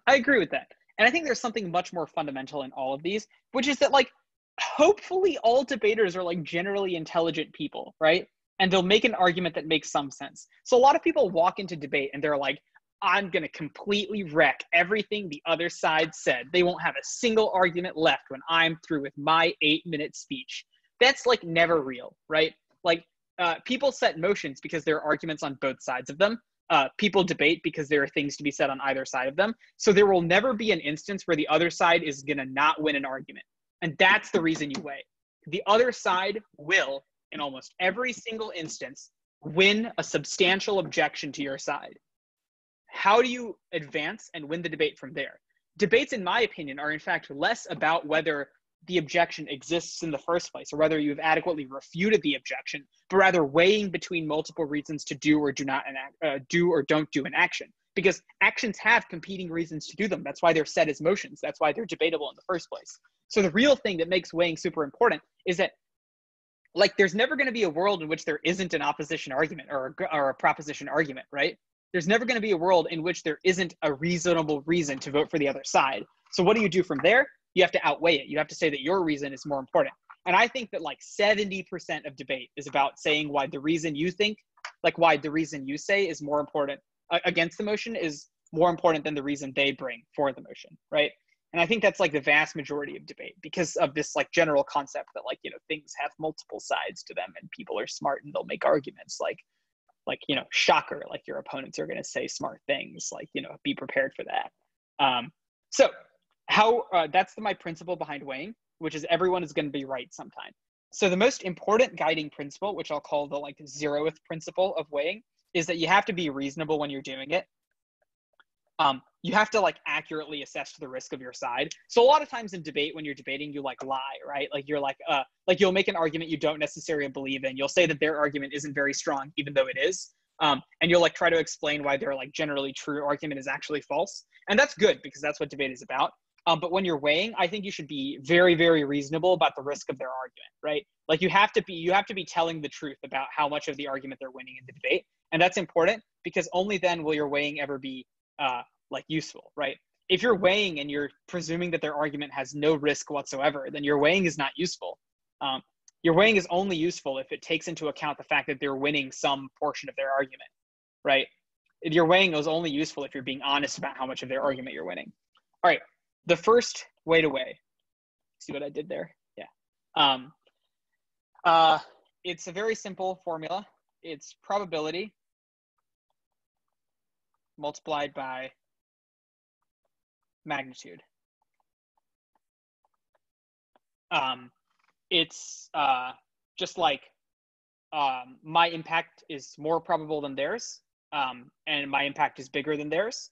Speaker 1: I agree with that. And I think there's something much more fundamental in all of these, which is that like hopefully all debaters are like generally intelligent people, right? and they'll make an argument that makes some sense. So a lot of people walk into debate and they're like, I'm going to completely wreck everything the other side said. They won't have a single argument left when I'm through with my eight minute speech. That's like never real, right? Like uh, people set motions because there are arguments on both sides of them. Uh, people debate because there are things to be said on either side of them. So there will never be an instance where the other side is going to not win an argument. And that's the reason you weigh. The other side will in almost every single instance win a substantial objection to your side. How do you advance and win the debate from there? Debates, in my opinion, are in fact less about whether the objection exists in the first place or whether you've adequately refuted the objection, but rather weighing between multiple reasons to do or do not enact, uh, do or don't do an action. Because actions have competing reasons to do them. That's why they're set as motions. That's why they're debatable in the first place. So the real thing that makes weighing super important is that like there's never going to be a world in which there isn't an opposition argument or a, or a proposition argument right there's never going to be a world in which there isn't a reasonable reason to vote for the other side so what do you do from there you have to outweigh it you have to say that your reason is more important and i think that like 70% of debate is about saying why the reason you think like why the reason you say is more important against the motion is more important than the reason they bring for the motion right? And i think that's like the vast majority of debate because of this like general concept that like you know things have multiple sides to them and people are smart and they'll make arguments like like you know shocker like your opponents are going to say smart things like you know be prepared for that. Um, so how uh, that's my principle behind weighing which is everyone is going to be right sometime. So the most important guiding principle which i'll call the like zeroth principle of weighing is that you have to be reasonable when you're doing it um, you have to like accurately assess the risk of your side. So a lot of times in debate, when you're debating, you like lie, right? Like you're like, uh, like you'll make an argument you don't necessarily believe in. You'll say that their argument isn't very strong, even though it is. Um, and you'll like try to explain why their like generally true argument is actually false. And that's good because that's what debate is about. Um, but when you're weighing, I think you should be very, very reasonable about the risk of their argument, right? Like you have to be, you have to be telling the truth about how much of the argument they're winning in the debate, and that's important because only then will your weighing ever be uh, like useful, right? If you're weighing and you're presuming that their argument has no risk whatsoever, then your weighing is not useful. Um, your weighing is only useful if it takes into account the fact that they're winning some portion of their argument, right? Your weighing is only useful if you're being honest about how much of their argument you're winning. All right, the first way to weigh. See what I did there? Yeah. Um, uh, it's a very simple formula. It's probability multiplied by magnitude. Um, it's uh, just like um, my impact is more probable than theirs, um, and my impact is bigger than theirs,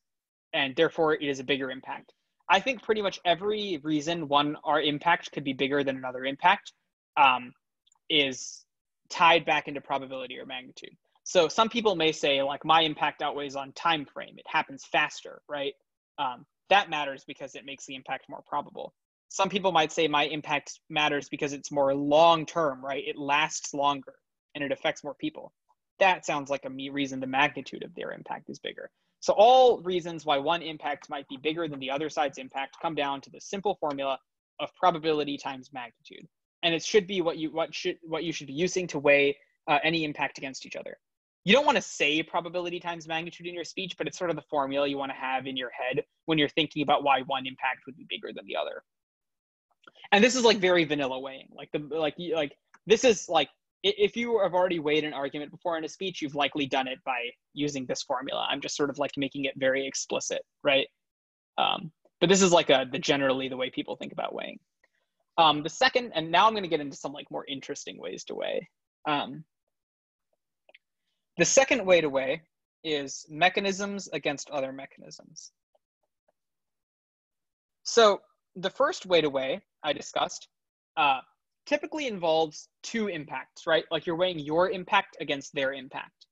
Speaker 1: and therefore it is a bigger impact. I think pretty much every reason one our impact could be bigger than another impact um, is tied back into probability or magnitude. so some people may say like my impact outweighs on time frame. It happens faster right? Um, that matters because it makes the impact more probable. Some people might say my impact matters because it's more long term right? It lasts longer and it affects more people. That sounds like a reason the magnitude of their impact is bigger so all reasons why one impact might be bigger than the other side's impact come down to the simple formula of probability times magnitude and it should be what you what should what you should be using to weigh uh, any impact against each other you don't want to say probability times magnitude in your speech, but it's sort of the formula you want to have in your head when you're thinking about why one impact would be bigger than the other. And this is like very vanilla weighing. Like the like like this is like if you have already weighed an argument before in a speech, you've likely done it by using this formula. I'm just sort of like making it very explicit, right? Um, but this is like a the generally the way people think about weighing. Um, the second, and now I'm going to get into some like more interesting ways to weigh. Um, the second way to weigh is mechanisms against other mechanisms. So the first way to weigh I discussed uh, typically involves two impacts, right? Like you're weighing your impact against their impact.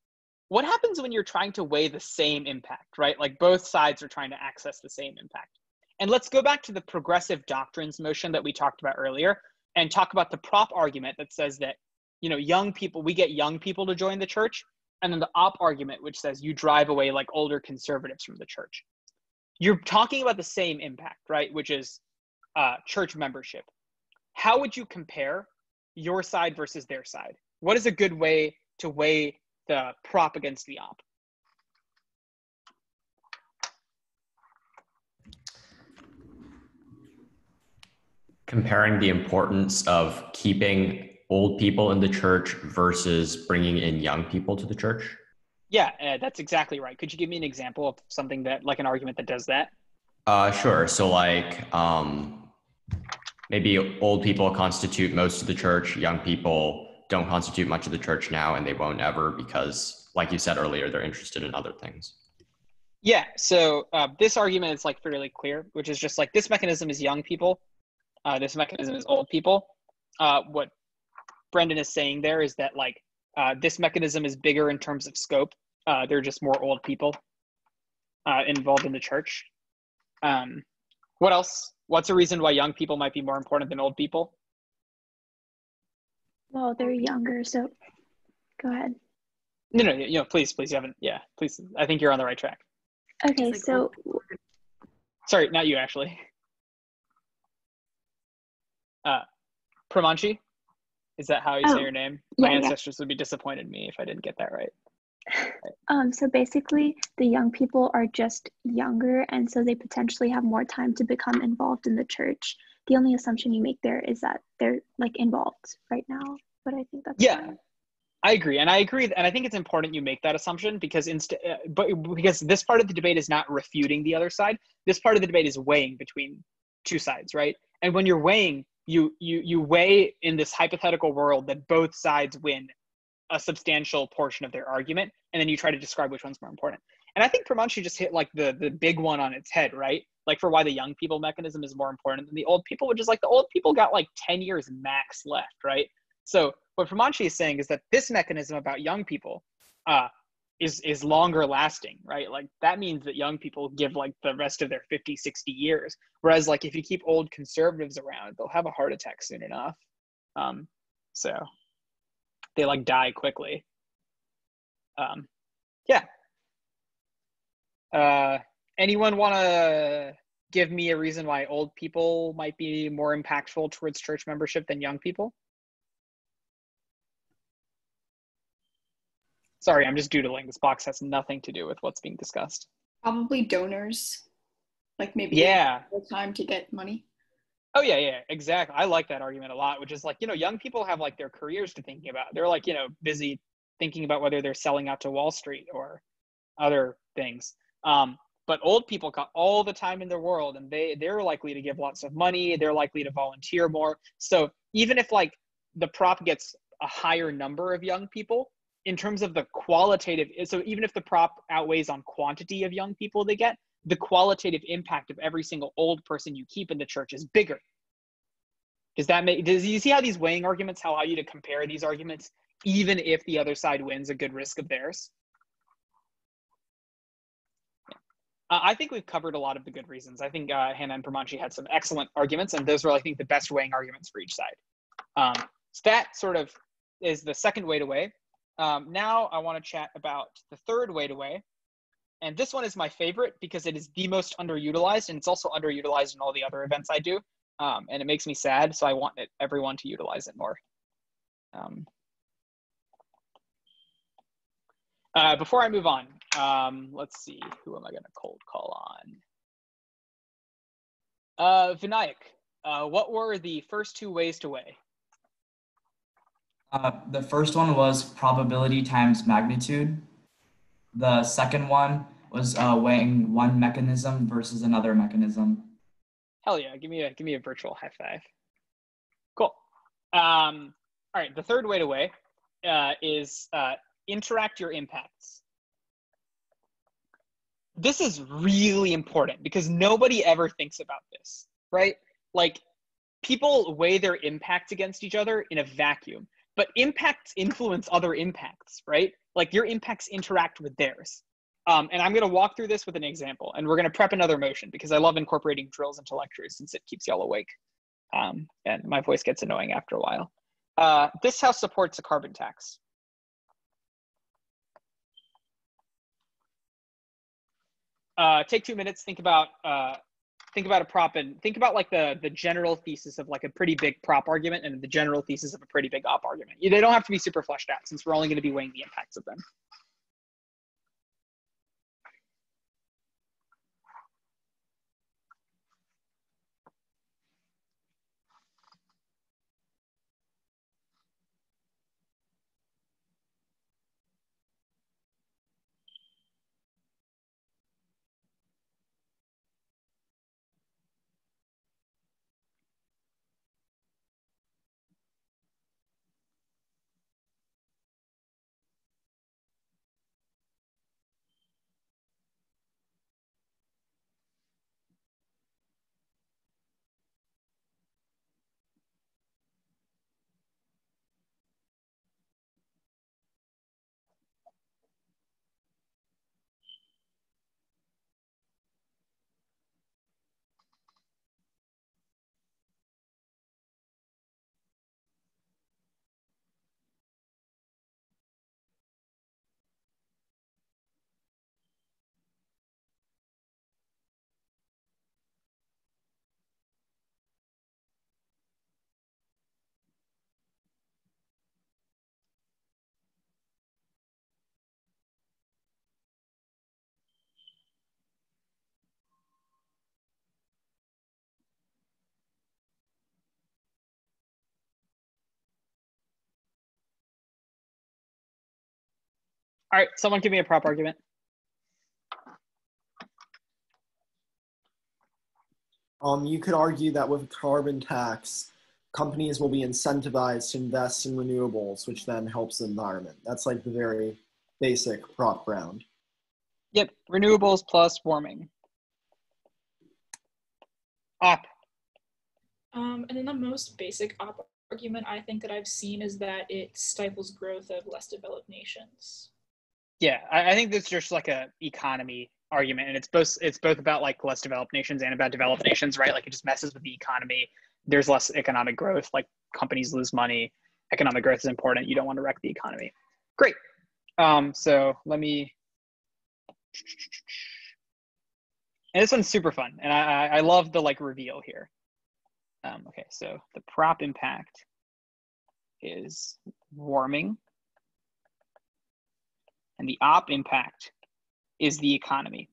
Speaker 1: What happens when you're trying to weigh the same impact, right? Like both sides are trying to access the same impact. And let's go back to the progressive doctrines motion that we talked about earlier and talk about the prop argument that says that, you know, young people, we get young people to join the church and then the op argument, which says you drive away like older conservatives from the church. You're talking about the same impact, right? Which is uh, church membership. How would you compare your side versus their side? What is a good way to weigh the prop against the op?
Speaker 3: Comparing the importance of keeping old people in the church versus bringing in young people to the church?
Speaker 1: Yeah, uh, that's exactly right. Could you give me an example of something that, like an argument that does that?
Speaker 3: Uh, sure. So, like, um, maybe old people constitute most of the church, young people don't constitute much of the church now, and they won't ever because, like you said earlier, they're interested in other things.
Speaker 1: Yeah. So, uh, this argument is like fairly clear, which is just like this mechanism is young people, uh, this mechanism is old people. Uh, what Brendan is saying there is that like uh, this mechanism is bigger in terms of scope. Uh, there are just more old people uh, involved in the church. Um, what else? What's a reason why young people might be more important than old people?
Speaker 15: Well, they're younger, so go ahead.
Speaker 1: No, no, you know, please, please, you haven't. Yeah, please. I think you're on the right track.
Speaker 15: Okay, so
Speaker 1: Sorry, not you actually. Uh, Pramanchi? Is that how you
Speaker 15: Oh,
Speaker 1: say your name? My
Speaker 15: yeah, yeah.
Speaker 1: ancestors would be disappointed in me if I didn't get that right.
Speaker 15: Um, so basically, the young people are just younger, and so they potentially have more time to become involved in the church. The only assumption you make there is that they're like involved right now, but I think that's
Speaker 1: Yeah,
Speaker 15: fine.
Speaker 1: I agree, and I agree, and I think it's important you make that assumption because instead, uh, but because this part of the debate is not refuting the other side. This part of the debate is weighing between two sides, right? And when you're weighing, you you you weigh in this hypothetical world that both sides win a substantial portion of their argument, and then you try to describe which one's more important. And I think Pramanchi just hit like the the big one on its head, right? Like for why the young people mechanism is more important than the old people, which is like the old people got like 10 years max left, right? So what Pramanchi is saying is that this mechanism about young people uh, is is longer lasting, right? Like that means that young people give like the rest of their 50, 60 years. Whereas like if you keep old conservatives around, they'll have a heart attack soon enough. Um, so they like die quickly. Um, yeah. Uh, anyone want to give me a reason why old people might be more impactful towards church membership than young people? Sorry, I'm just doodling. This box has nothing to do with what's being discussed.
Speaker 14: Probably donors, like maybe
Speaker 1: Yeah.
Speaker 14: more time to get money.
Speaker 1: Oh yeah, yeah, exactly. I like that argument a lot, which is like, you know, young people have like their careers to thinking about. They're like, you know, busy thinking about whether they're selling out to Wall Street or other things. Um, but old people got all the time in the world and they they're likely to give lots of money, they're likely to volunteer more. So even if like the prop gets a higher number of young people, in terms of the qualitative so even if the prop outweighs on quantity of young people they get, the qualitative impact of every single old person you keep in the church is bigger. Does that make does you see how these weighing arguments, how you to compare these arguments even if the other side wins a good risk of theirs. Uh, I think we've covered a lot of the good reasons. I think uh, Hannah and Pramanchi had some excellent arguments, and those were, I think, the best weighing arguments for each side. Um, so that sort of is the second way to weigh. Um, now I want to chat about the third way to weigh. And this one is my favorite because it is the most underutilized, and it's also underutilized in all the other events I do. Um, and it makes me sad, so I want it, everyone to utilize it more. Um, uh, before I move on, um, let's see, who am I going to cold call on? Uh, Vinayak, uh, what were the first two ways to weigh?
Speaker 11: Uh, the first one was probability times magnitude. The second one was uh, weighing one mechanism versus another mechanism.
Speaker 1: Hell yeah! Give me a give me a virtual high five. Cool. Um, all right. The third way to weigh uh, is uh, interact your impacts. This is really important because nobody ever thinks about this, right? Like people weigh their impacts against each other in a vacuum but impacts influence other impacts, right? Like your impacts interact with theirs. Um, and I'm going to walk through this with an example, and we're going to prep another motion because I love incorporating drills into lectures since it keeps y'all awake. Um, and my voice gets annoying after a while. Uh, this house supports a carbon tax. Uh, take two minutes, think about uh, think about a prop and think about like the the general thesis of like a pretty big prop argument and the general thesis of a pretty big op argument. They don't have to be super fleshed out since we're only going to be weighing the impacts of them. All right, someone give me a prop argument.
Speaker 10: Um, you could argue that with carbon tax, companies will be incentivized to invest in renewables, which then helps the environment. That's like the very basic prop ground.
Speaker 1: Yep, renewables plus warming. Op.
Speaker 6: Um, and then the most basic op argument I think that I've seen is that it stifles growth of less developed nations.
Speaker 1: Yeah, I, I think that's just like a economy argument, and it's both it's both about like less developed nations and about developed nations, right? Like it just messes with the economy. There's less economic growth. Like companies lose money. Economic growth is important. You don't want to wreck the economy. Great. Um, so let me. And this one's super fun, and I I love the like reveal here. Um, okay, so the prop impact is warming and the op impact is the economy.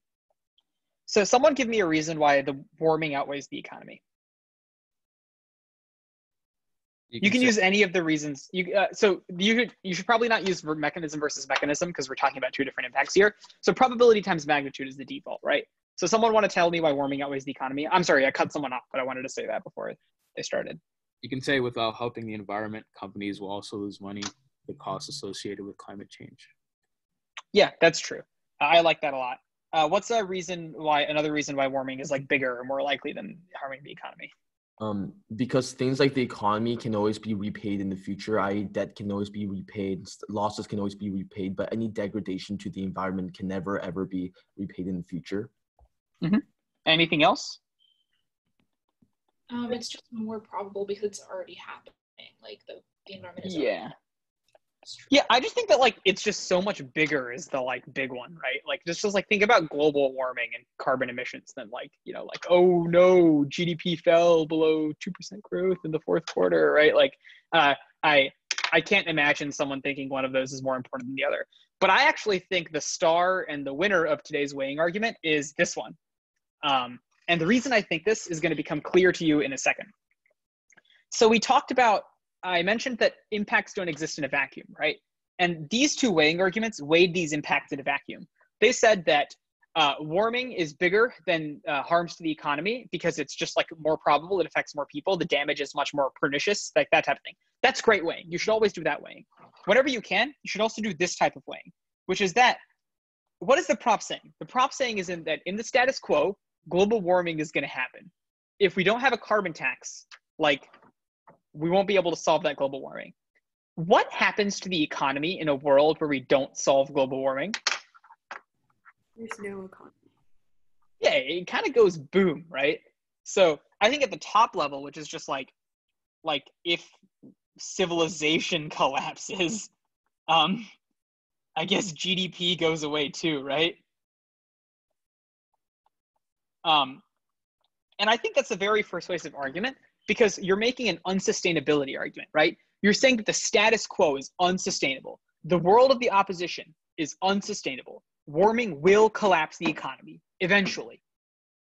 Speaker 1: So someone give me a reason why the warming outweighs the economy. You can, you can use any of the reasons. You uh, so you could you should probably not use mechanism versus mechanism because we're talking about two different impacts here. So probability times magnitude is the default, right? So someone want to tell me why warming outweighs the economy? I'm sorry, I cut someone off, but I wanted to say that before they started.
Speaker 16: You can say without helping the environment, companies will also lose money, the costs associated with climate change.
Speaker 1: Yeah, that's true. I like that a lot. Uh, what's a reason why another reason why warming is like bigger or more likely than harming the economy?
Speaker 12: Um, because things like the economy can always be repaid in the future, i.e., debt can always be repaid, losses can always be repaid, but any degradation to the environment can never ever be repaid in the future.
Speaker 1: Anything else?
Speaker 6: Um, it's just more probable because it's already happening. Like the, the environment is already
Speaker 1: Yeah. I just think that like it's just so much bigger is the like big one, right? Like just just like think about global warming and carbon emissions than like, you know, like oh no, GDP fell below 2% growth in the fourth quarter, right? Like uh I I can't imagine someone thinking one of those is more important than the other. But I actually think the star and the winner of today's weighing argument is this one. Um, and the reason I think this is going to become clear to you in a second. So we talked about, I mentioned that impacts don't exist in a vacuum, right? And these two weighing arguments weighed these impacts in a vacuum. They said that uh, warming is bigger than uh, harms to the economy because it's just like more probable it affects more people. The damage is much more pernicious, like that type of thing. That's great weighing. You should always do that weighing. Whenever you can, you should also do this type of weighing, which is that what is the prop saying? The prop saying is in that in the status quo, global warming is going to happen. If we don't have a carbon tax, like we won't be able to solve that global warming. What happens to the economy in a world where we don't solve global warming?
Speaker 14: There's no economy.
Speaker 1: Yeah, it kind of goes boom, right? So I think at the top level, which is just like, like if civilization collapses, um, I guess GDP goes away too, right? Um, and I think that's a very persuasive argument because you're making an unsustainability argument, right? You're saying that the status quo is unsustainable. The world of the opposition is unsustainable. Warming will collapse the economy eventually,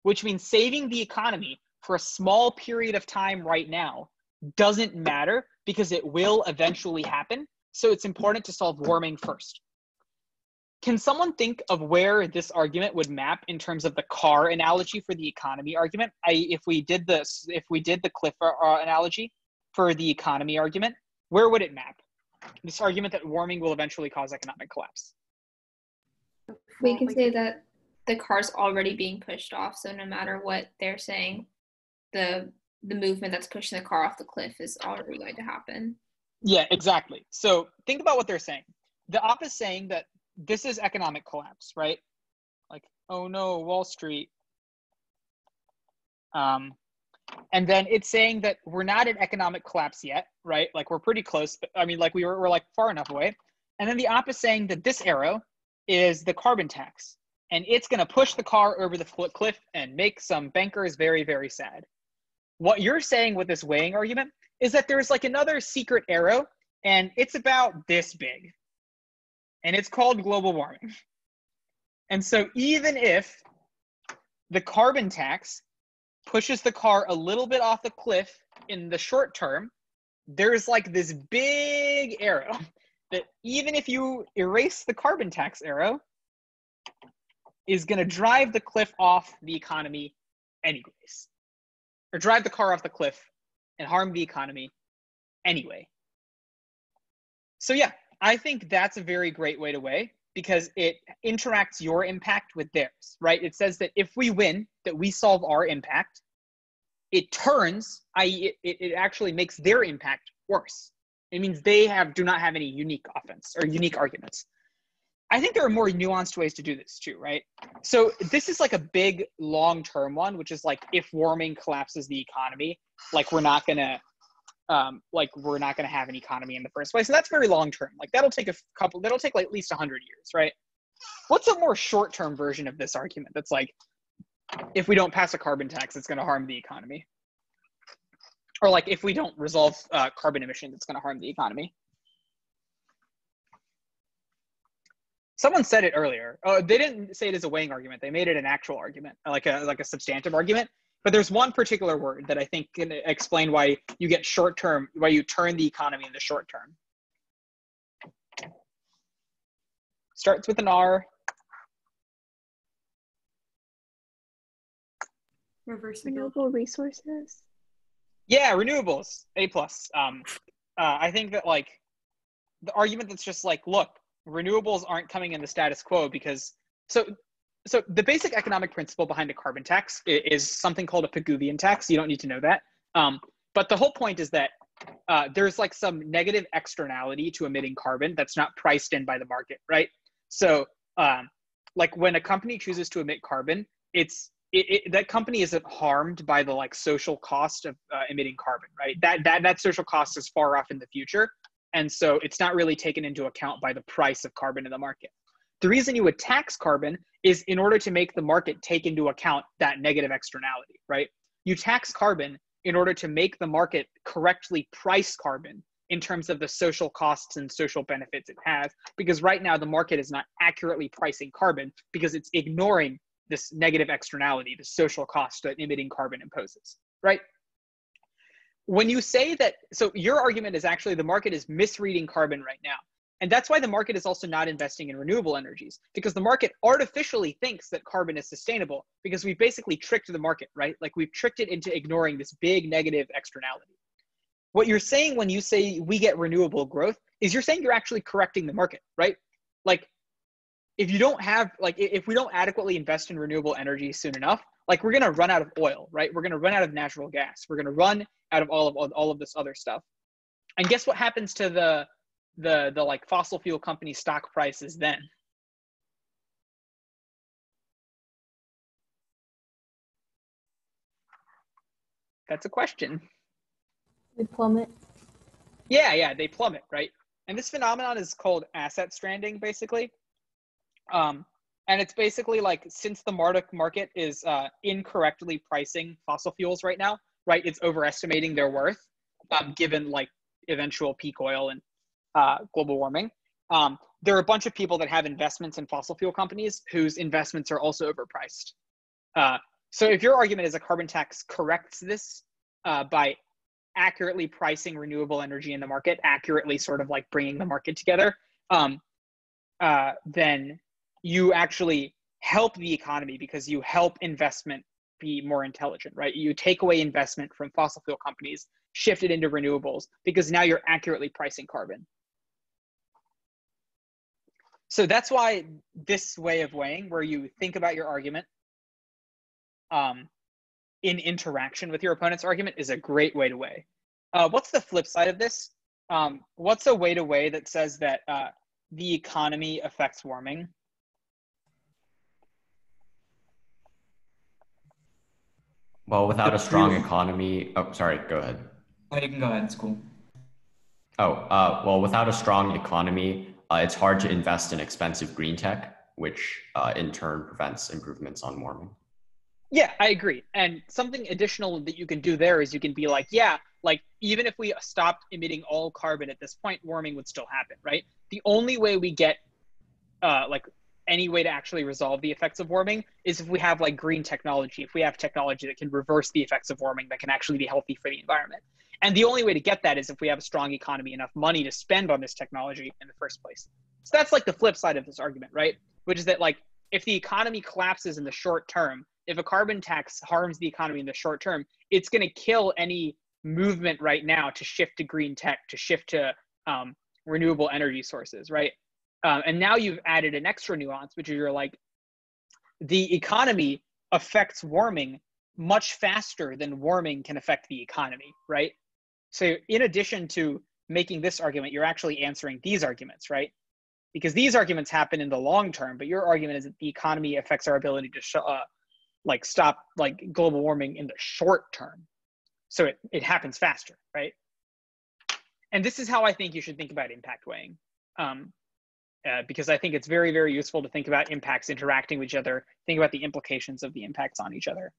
Speaker 1: which means saving the economy for a small period of time right now doesn't matter because it will eventually happen. So it's important to solve warming first. Can someone think of where this argument would map in terms of the car analogy for the economy argument? I, if we did this, if we did the Cliff uh, analogy for the economy argument, where would it map? This argument that warming will eventually cause economic collapse.
Speaker 13: We can say that the car's already being pushed off, so no matter what they're saying, the the movement that's pushing the car off the cliff is already going to happen.
Speaker 1: Yeah, exactly. So think about what they're saying. The op is saying that this is economic collapse, right? Like, oh no, Wall Street. Um, and then it's saying that we're not at economic collapse yet, right? Like we're pretty close, but I mean, like we were, we're like far enough away. And then the op is saying that this arrow is the carbon tax, and it's going to push the car over the cliff and make some bankers very, very sad. What you're saying with this weighing argument is that there's like another secret arrow, and it's about this big, and it's called global warming. And so even if the carbon tax pushes the car a little bit off the cliff in the short term, there's like this big arrow that even if you erase the carbon tax arrow, is going to drive the cliff off the economy anyways, or drive the car off the cliff and harm the economy anyway. So yeah, I think that's a very great way to weigh because it interacts your impact with theirs, right? It says that if we win, that we solve our impact, it turns, i.e., it, it actually makes their impact worse. It means they have do not have any unique offense or unique arguments. I think there are more nuanced ways to do this too, right? So this is like a big long-term one, which is like if warming collapses the economy, like we're not gonna um, like we're not going to have an economy in the first place. And that's very long term. Like that'll take a couple, that'll take like at least 100 years, right? What's a more short term version of this argument that's like, if we don't pass a carbon tax, it's going to harm the economy? Or like if we don't resolve uh, carbon emissions, it's going to harm the economy? Someone said it earlier. Oh, they didn't say it as a weighing argument. They made it an actual argument, like a like a substantive argument. But there's one particular word that I think can explain why you get short term, why you turn the economy in the short term. Starts with an R.
Speaker 15: Renewable resources.
Speaker 1: Yeah, renewables, A plus. Um, uh, I think that like the argument that's just like, look, renewables aren't coming in the status quo because so so the basic economic principle behind a carbon tax is something called a Pigouvian tax. You don't need to know that. Um, but the whole point is that uh, there's like some negative externality to emitting carbon that's not priced in by the market, right? So, um, like when a company chooses to emit carbon, it's it, it, that company isn't harmed by the like social cost of uh, emitting carbon, right? That that that social cost is far off in the future, and so it's not really taken into account by the price of carbon in the market. The reason you would tax carbon is in order to make the market take into account that negative externality, right? You tax carbon in order to make the market correctly price carbon in terms of the social costs and social benefits it has because right now the market is not accurately pricing carbon because it's ignoring this negative externality the social cost that emitting carbon imposes right when you say that so your argument is actually the market is misreading carbon right now and that's why the market is also not investing in renewable energies because the market artificially thinks that carbon is sustainable because we've basically tricked the market, right? Like we've tricked it into ignoring this big negative externality. What you're saying when you say we get renewable growth is you're saying you're actually correcting the market, right? Like if you don't have like if we don't adequately invest in renewable energy soon enough, like we're going to run out of oil, right? We're going to run out of natural gas. We're going to run out of all of all of this other stuff. And guess what happens to the the the like fossil fuel company stock prices then? That's a question.
Speaker 7: They plummet.
Speaker 1: Yeah, yeah, they plummet, right? And this phenomenon is called asset stranding, basically. Um, and it's basically like since the market is uh, incorrectly pricing fossil fuels right now, right? It's overestimating their worth, um, given like eventual peak oil and uh, global warming. Um, there are a bunch of people that have investments in fossil fuel companies whose investments are also overpriced. Uh, so if your argument is a carbon tax corrects this uh, by accurately pricing renewable energy in the market, accurately sort of like bringing the market together, um, uh, then you actually help the economy because you help investment be more intelligent, right? You take away investment from fossil fuel companies, shift it into renewables because now you're accurately pricing carbon. So that's why this way of weighing, where you think about your argument um, in interaction with your opponent's argument, is a great way to weigh. Uh, what's the flip side of this? Um, what's a way to weigh that says that uh, the economy affects warming?
Speaker 3: Well, without a strong economy, oh, sorry, go ahead.
Speaker 11: Oh, you can go ahead. It's cool.
Speaker 3: Oh, uh, well, without a strong economy, uh, it's hard to invest in expensive green tech, which uh, in turn prevents improvements on warming.
Speaker 1: Yeah, I agree. And something additional that you can do there is you can be like, yeah, like even if we stopped emitting all carbon at this point, warming would still happen, right? The only way we get uh, like any way to actually resolve the effects of warming is if we have like green technology, if we have technology that can reverse the effects of warming that can actually be healthy for the environment. And the only way to get that is if we have a strong economy, enough money to spend on this technology in the first place. So that's like the flip side of this argument, right? Which is that like if the economy collapses in the short term, if a carbon tax harms the economy in the short term, it's going to kill any movement right now to shift to green tech, to shift to um, renewable energy sources, right? Um, and now you've added an extra nuance, which is you're like, the economy affects warming much faster than warming can affect the economy, right? So in addition to making this argument, you're actually answering these arguments, right? Because these arguments happen in the long term, but your argument is that the economy affects our ability to sh- uh, like stop like global warming in the short term. So it, it happens faster, right? And this is how I think you should think about impact weighing. Um, uh, because I think it's very, very useful to think about impacts interacting with each other, think about the implications of the impacts on each other.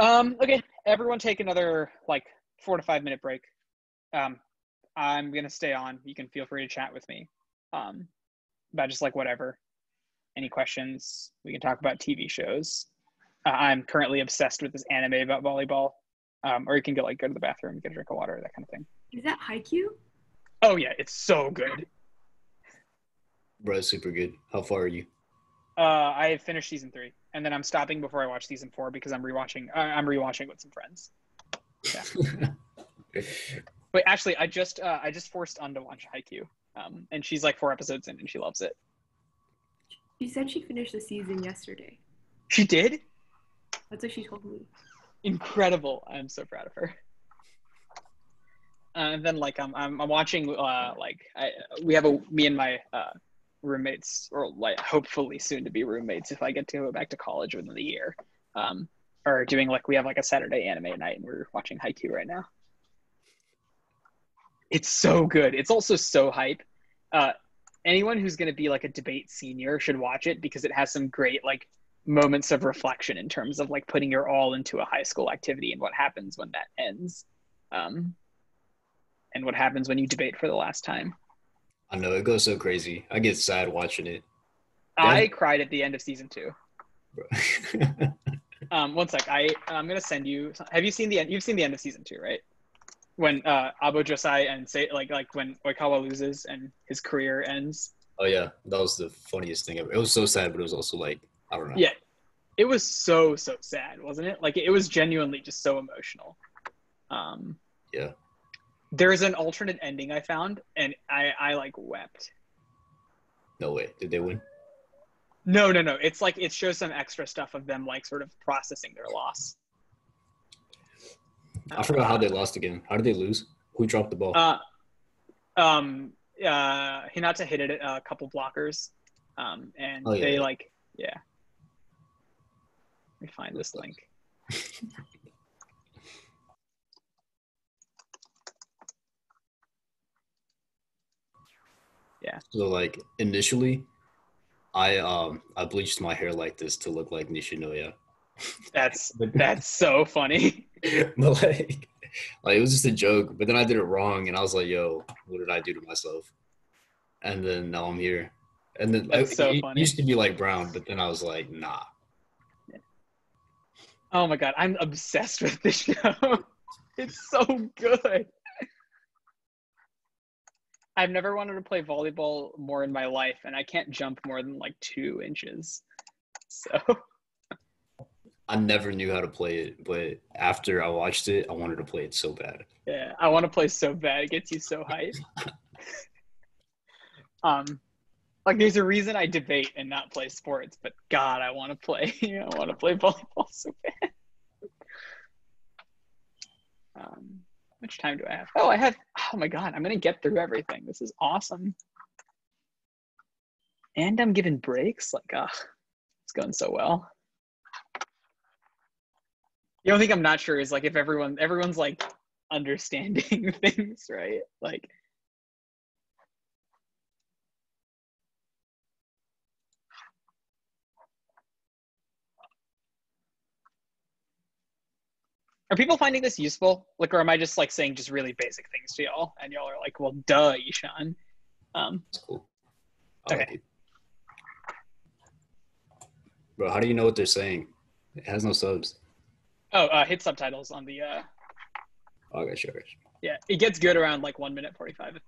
Speaker 1: Um, okay, everyone take another like four to five minute break. Um, I'm gonna stay on. You can feel free to chat with me um, about just like whatever. Any questions? We can talk about TV shows. Uh, I'm currently obsessed with this anime about volleyball. Um, or you can go like go to the bathroom, get a drink of water, that kind of thing.
Speaker 8: Is that Haikyuu?
Speaker 1: Oh yeah, it's so good.
Speaker 2: Bro, super good. How far are you?
Speaker 1: Uh, I have finished season three, and then I'm stopping before I watch season four because I'm rewatching. Uh, I'm rewatching with some friends. Yeah. Wait, actually, I just uh, I just forced Un to watch Haikyuu, um, and she's like four episodes in, and she loves it.
Speaker 8: She said she finished the season yesterday.
Speaker 1: She did.
Speaker 8: That's what she told me.
Speaker 1: incredible. I'm so proud of her. Uh, and then like I'm I'm, I'm watching uh like I we have a me and my uh roommates or like hopefully soon to be roommates if I get to go back to college within the year. Um are doing like we have like a Saturday anime night and we're watching Haikyuu right now. It's so good. It's also so hype. Uh anyone who's going to be like a debate senior should watch it because it has some great like moments of reflection in terms of like putting your all into a high school activity and what happens when that ends um, and what happens when you debate for the last time
Speaker 2: I know it goes so crazy. I get sad watching it.
Speaker 1: i cried at the end of season two um, one sec i i'm gonna send you have you seen the end you've seen the end of season two right when uh Aoba Johsai and say like like when oikawa loses and his career ends
Speaker 2: Oh yeah, that was the funniest thing ever. It was so sad, but it was also like I don't know.
Speaker 1: Yeah, it was so so sad, wasn't it? Like it was genuinely just so emotional. Um,
Speaker 2: Yeah.
Speaker 1: There's an alternate ending I found, and I I like wept.
Speaker 2: No way. Did they win?
Speaker 1: No, no, no. It's like it shows some extra stuff of them like sort of processing their loss.
Speaker 2: I forgot how they lost again. How did they lose? Who dropped the ball?
Speaker 1: Uh, um, uh, Hinata hit it a couple blockers, um, and
Speaker 2: Oh, yeah,
Speaker 1: they like yeah. Let me find this link. Yeah.
Speaker 2: So like initially, I um I bleached my hair like this to look like Nishinoya.
Speaker 1: That's that's so funny.
Speaker 2: but like, like it was just a joke. But then I did it wrong, and I was like, "Yo, what did I do to myself?" And then now I'm here. And then
Speaker 1: That's
Speaker 2: it,
Speaker 1: so
Speaker 2: it
Speaker 1: funny.
Speaker 2: used to be like brown, but then I was like, "Nah."
Speaker 1: Oh my god, I'm obsessed with this show. it's so good. I've never wanted to play volleyball more in my life, and I can't jump more than like two inches. So
Speaker 2: I never knew how to play it, but after I watched it, I wanted to play it so bad.
Speaker 1: yeah, I want to play so bad. It gets you so hyped. um, like there's a reason I debate and not play sports, but God, I want to play. I want to play volleyball so bad. Um, much time do I have? Oh, I have. Oh my God, I'm gonna get through everything. This is awesome. And I'm given breaks. Like, ah, it's going so well. The only thing I'm not sure is like if everyone everyone's like understanding things, right? Like Are people finding this useful? Like, or am I just like saying just really basic things to y'all, and y'all are like, "Well, duh, Ishan." Um,
Speaker 2: That's cool. I like
Speaker 1: Okay.
Speaker 2: it. Bro, how do you know what they're saying? It has no subs.
Speaker 1: oh, uh, hit subtitles on the. Uh,
Speaker 2: Oh, I got you. I got you.
Speaker 1: yeah, it gets good around like one minute forty-five.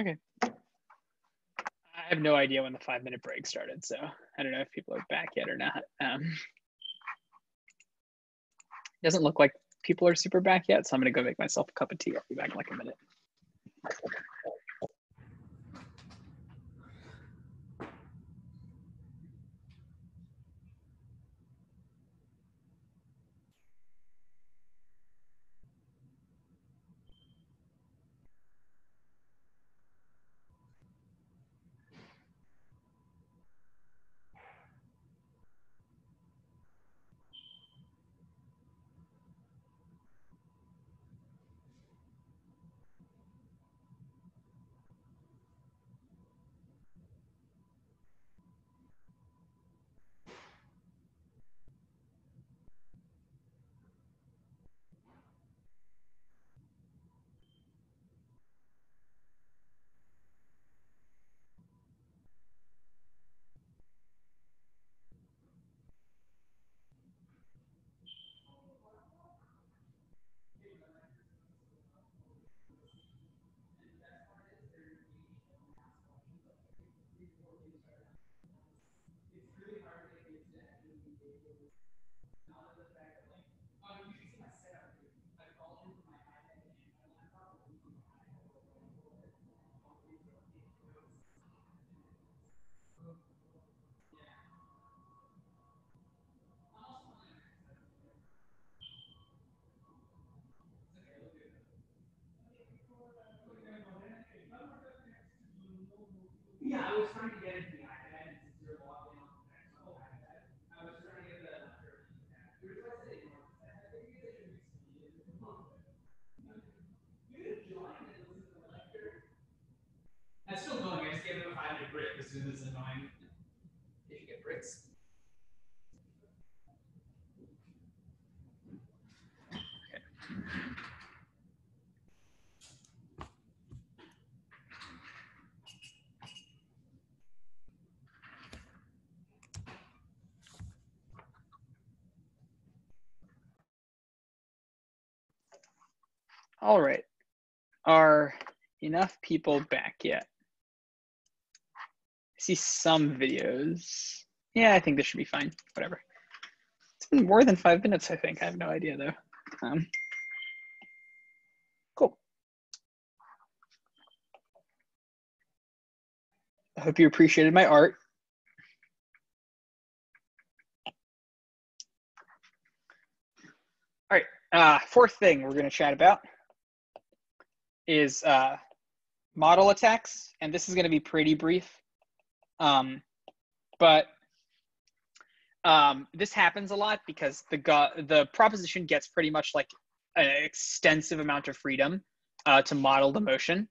Speaker 1: Okay. I have no idea when the five minute break started, so I don't know if people are back yet or not. Um, doesn't look like people are super back yet, so I'm gonna go make myself a cup of tea. I'll be back in like a minute. All right. Are enough people back yet? I see some videos. Yeah, I think this should be fine. Whatever. It's been more than five minutes, I think. I have no idea though. Um, cool. I hope you appreciated my art. All right. Uh, fourth thing we're going to chat about is uh, model attacks, and this is going to be pretty brief. Um, but um, this happens a lot because the go- the proposition gets pretty much like an extensive amount of freedom uh, to model the motion,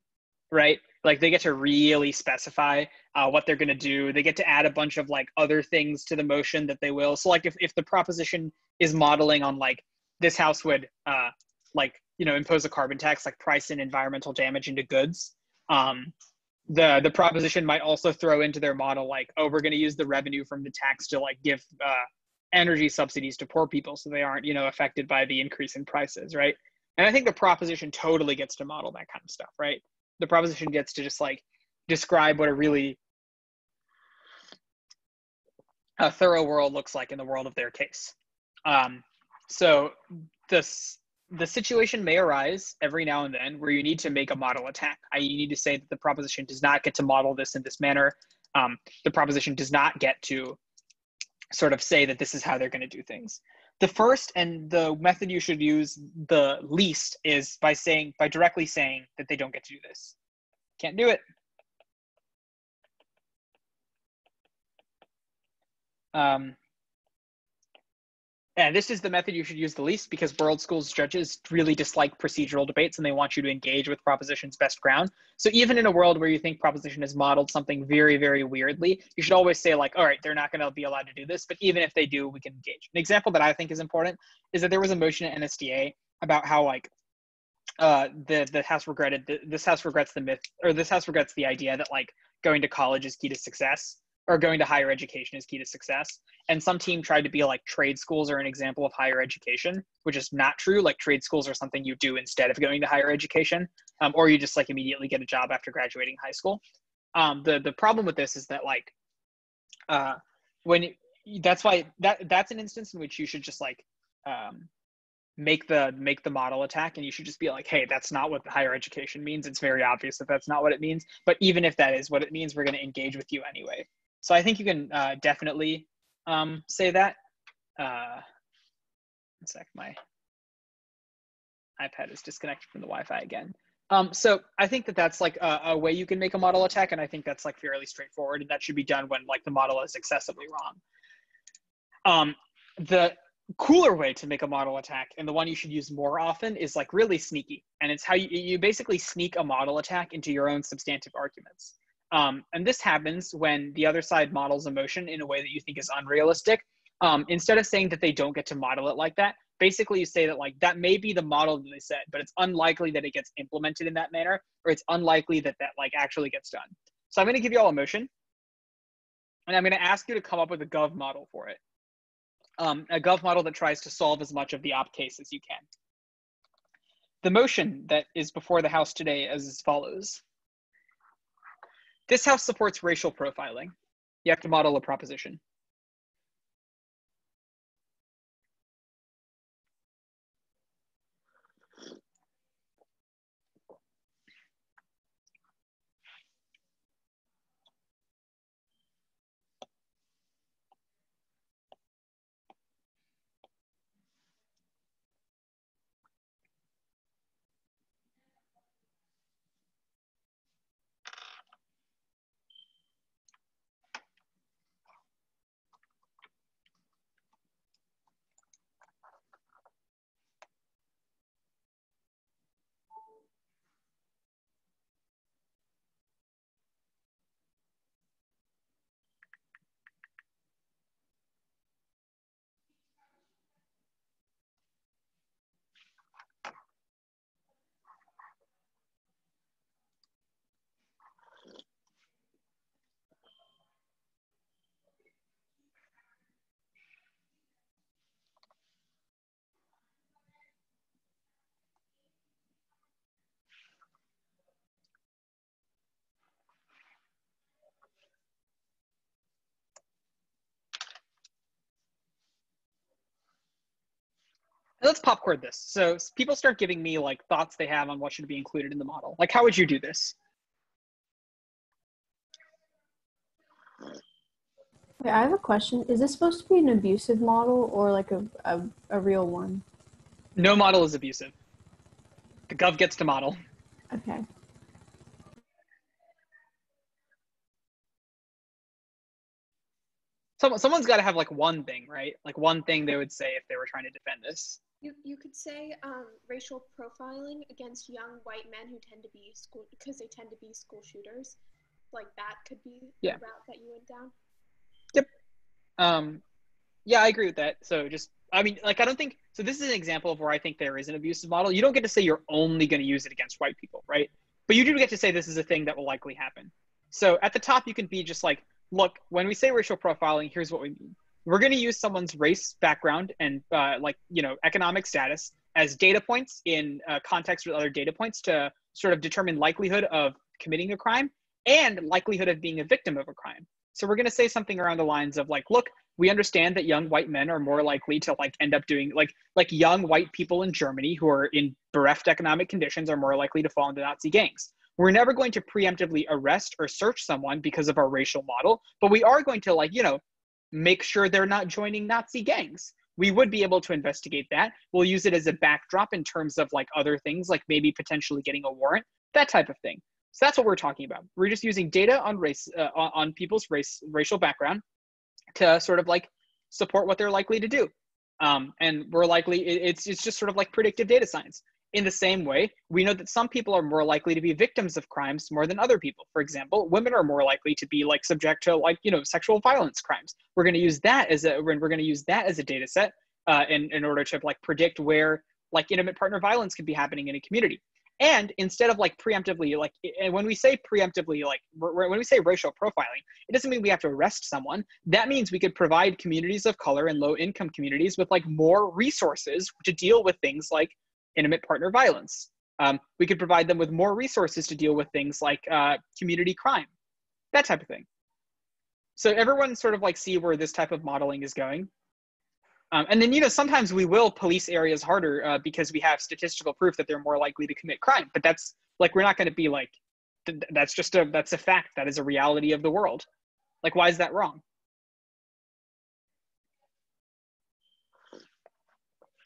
Speaker 1: right? Like they get to really specify uh, what they're going to do. They get to add a bunch of like other things to the motion that they will. So like if if the proposition is modeling on like this house would uh, like you know impose a carbon tax like price in environmental damage into goods. Um, the the proposition might also throw into their model like oh we're going to use the revenue from the tax to like give uh, energy subsidies to poor people so they aren't you know affected by the increase in prices right? And i think the proposition totally gets to model that kind of stuff right? The proposition gets to just like describe what a really a thorough world looks like in the world of their case. Um, so this the situation may arise every now and then where you need to make a model attack. I, you need to say that the proposition does not get to model this in this manner. Um, the proposition does not get to sort of say that this is how they're going to do things. The first and the method you should use the least is by saying by directly saying that they don't get to do this. Can't do it. Um, and this is the method you should use the least because world schools judges really dislike procedural debates and they want you to engage with proposition's best ground. So even in a world where you think proposition has modeled something very, very weirdly, you should always say like, all right, they're not going to be allowed to do this, but even if they do, we can engage. An example that I think is important is that there was a motion at NSDA about how like uh, the the house regretted the, this house regrets the myth or this house regrets the idea that like going to college is key to success or going to higher education is key to success. And some team tried to be like trade schools are an example of higher education, which is not true. Like trade schools are something you do instead of going to higher education. um, or you just like immediately get a job after graduating high school. Um, the the problem with this is that like uh, when that's why that that's an instance in which you should just like um, make the make the model attack and you should just be like hey that's not what the higher education means it's very obvious that that's not what it means but even if that is what it means we're going to engage with you anyway so i think you can uh, definitely um, say that. Uh, one sec my ipad is disconnected from the wi-fi again. Um, so i think that that's like a, a way you can make a model attack and i think that's like fairly straightforward and that should be done when like the model is excessively wrong um, the cooler way to make a model attack and the one you should use more often is like really sneaky and it's how you, you basically sneak a model attack into your own substantive arguments um, and this happens when the other side models emotion in a way that you think is unrealistic um, instead of saying that they don't get to model it like that basically you say that like that may be the model that they said but it's unlikely that it gets implemented in that manner or it's unlikely that that like actually gets done so i'm going to give you all a motion and i'm going to ask you to come up with a gov model for it um, a gov model that tries to solve as much of the opt case as you can. The motion that is before the House today is as follows. This House supports racial profiling. You have to model a proposition. Let's popcorn this. So people start giving me like thoughts they have on what should be included in the model. Like, how would you do this?
Speaker 7: Wait, I have a question. Is this supposed to be an abusive model or like a, a, a real one?
Speaker 1: No model is abusive. The gov gets to model.
Speaker 7: Okay.
Speaker 1: Someone, someone's got to have like one thing, right? Like one thing they would say if they were trying to defend this.
Speaker 5: You, you could say um, racial profiling against young white men who tend to be school because they tend to be school shooters. Like that could be
Speaker 1: Yeah.
Speaker 5: the route that you went down.
Speaker 1: Um, yeah, I agree with that. So just, I mean, like, I don't think so. This is an example of where I think there is an abusive model. You don't get to say you're only going to use it against white people, right? But you do get to say this is a thing that will likely happen. So at the top, you can be just like, look, when we say racial profiling, here's what we mean. We're going to use someone's race background and uh, like you know economic status as data points in uh, context with other data points to sort of determine likelihood of committing a crime and likelihood of being a victim of a crime. So we're going to say something around the lines of like, look, we understand that young white men are more likely to like end up doing like like young white people in Germany who are in bereft economic conditions are more likely to fall into Nazi gangs. We're never going to preemptively arrest or search someone because of our racial model, but we are going to like, you know, make sure they're not joining Nazi gangs. We would be able to investigate that. We'll use it as a backdrop in terms of like other things, like maybe potentially getting a warrant, that type of thing. So that's what we're talking about. We're just using data on race, uh, on people's race, racial background, to sort of like support what they're likely to do. Um, and we're likely, it- it's, it's just sort of like predictive data science. In the same way, we know that some people are more likely to be victims of crimes more than other people. For example, women are more likely to be like subject to like, you know, sexual violence crimes. We're going to use that as a, we're going to use that as a data set uh, in, in order to like predict where like intimate partner violence could be happening in a community. And instead of like preemptively, like, and when we say preemptively, like when we say racial profiling, it doesn't mean we have to arrest someone. That means we could provide communities of color and low income communities with like more resources to deal with things like intimate partner violence. Um, we could provide them with more resources to deal with things like uh, community crime, that type of thing. So everyone sort of like see where this type of modeling is going. Um, and then, you know, sometimes we will police areas harder uh, because we have statistical proof that they're more likely to commit crime. But that's like, we're not going to be like, th- that's just a, that's a fact. That is a reality of the world. Like, why is that wrong?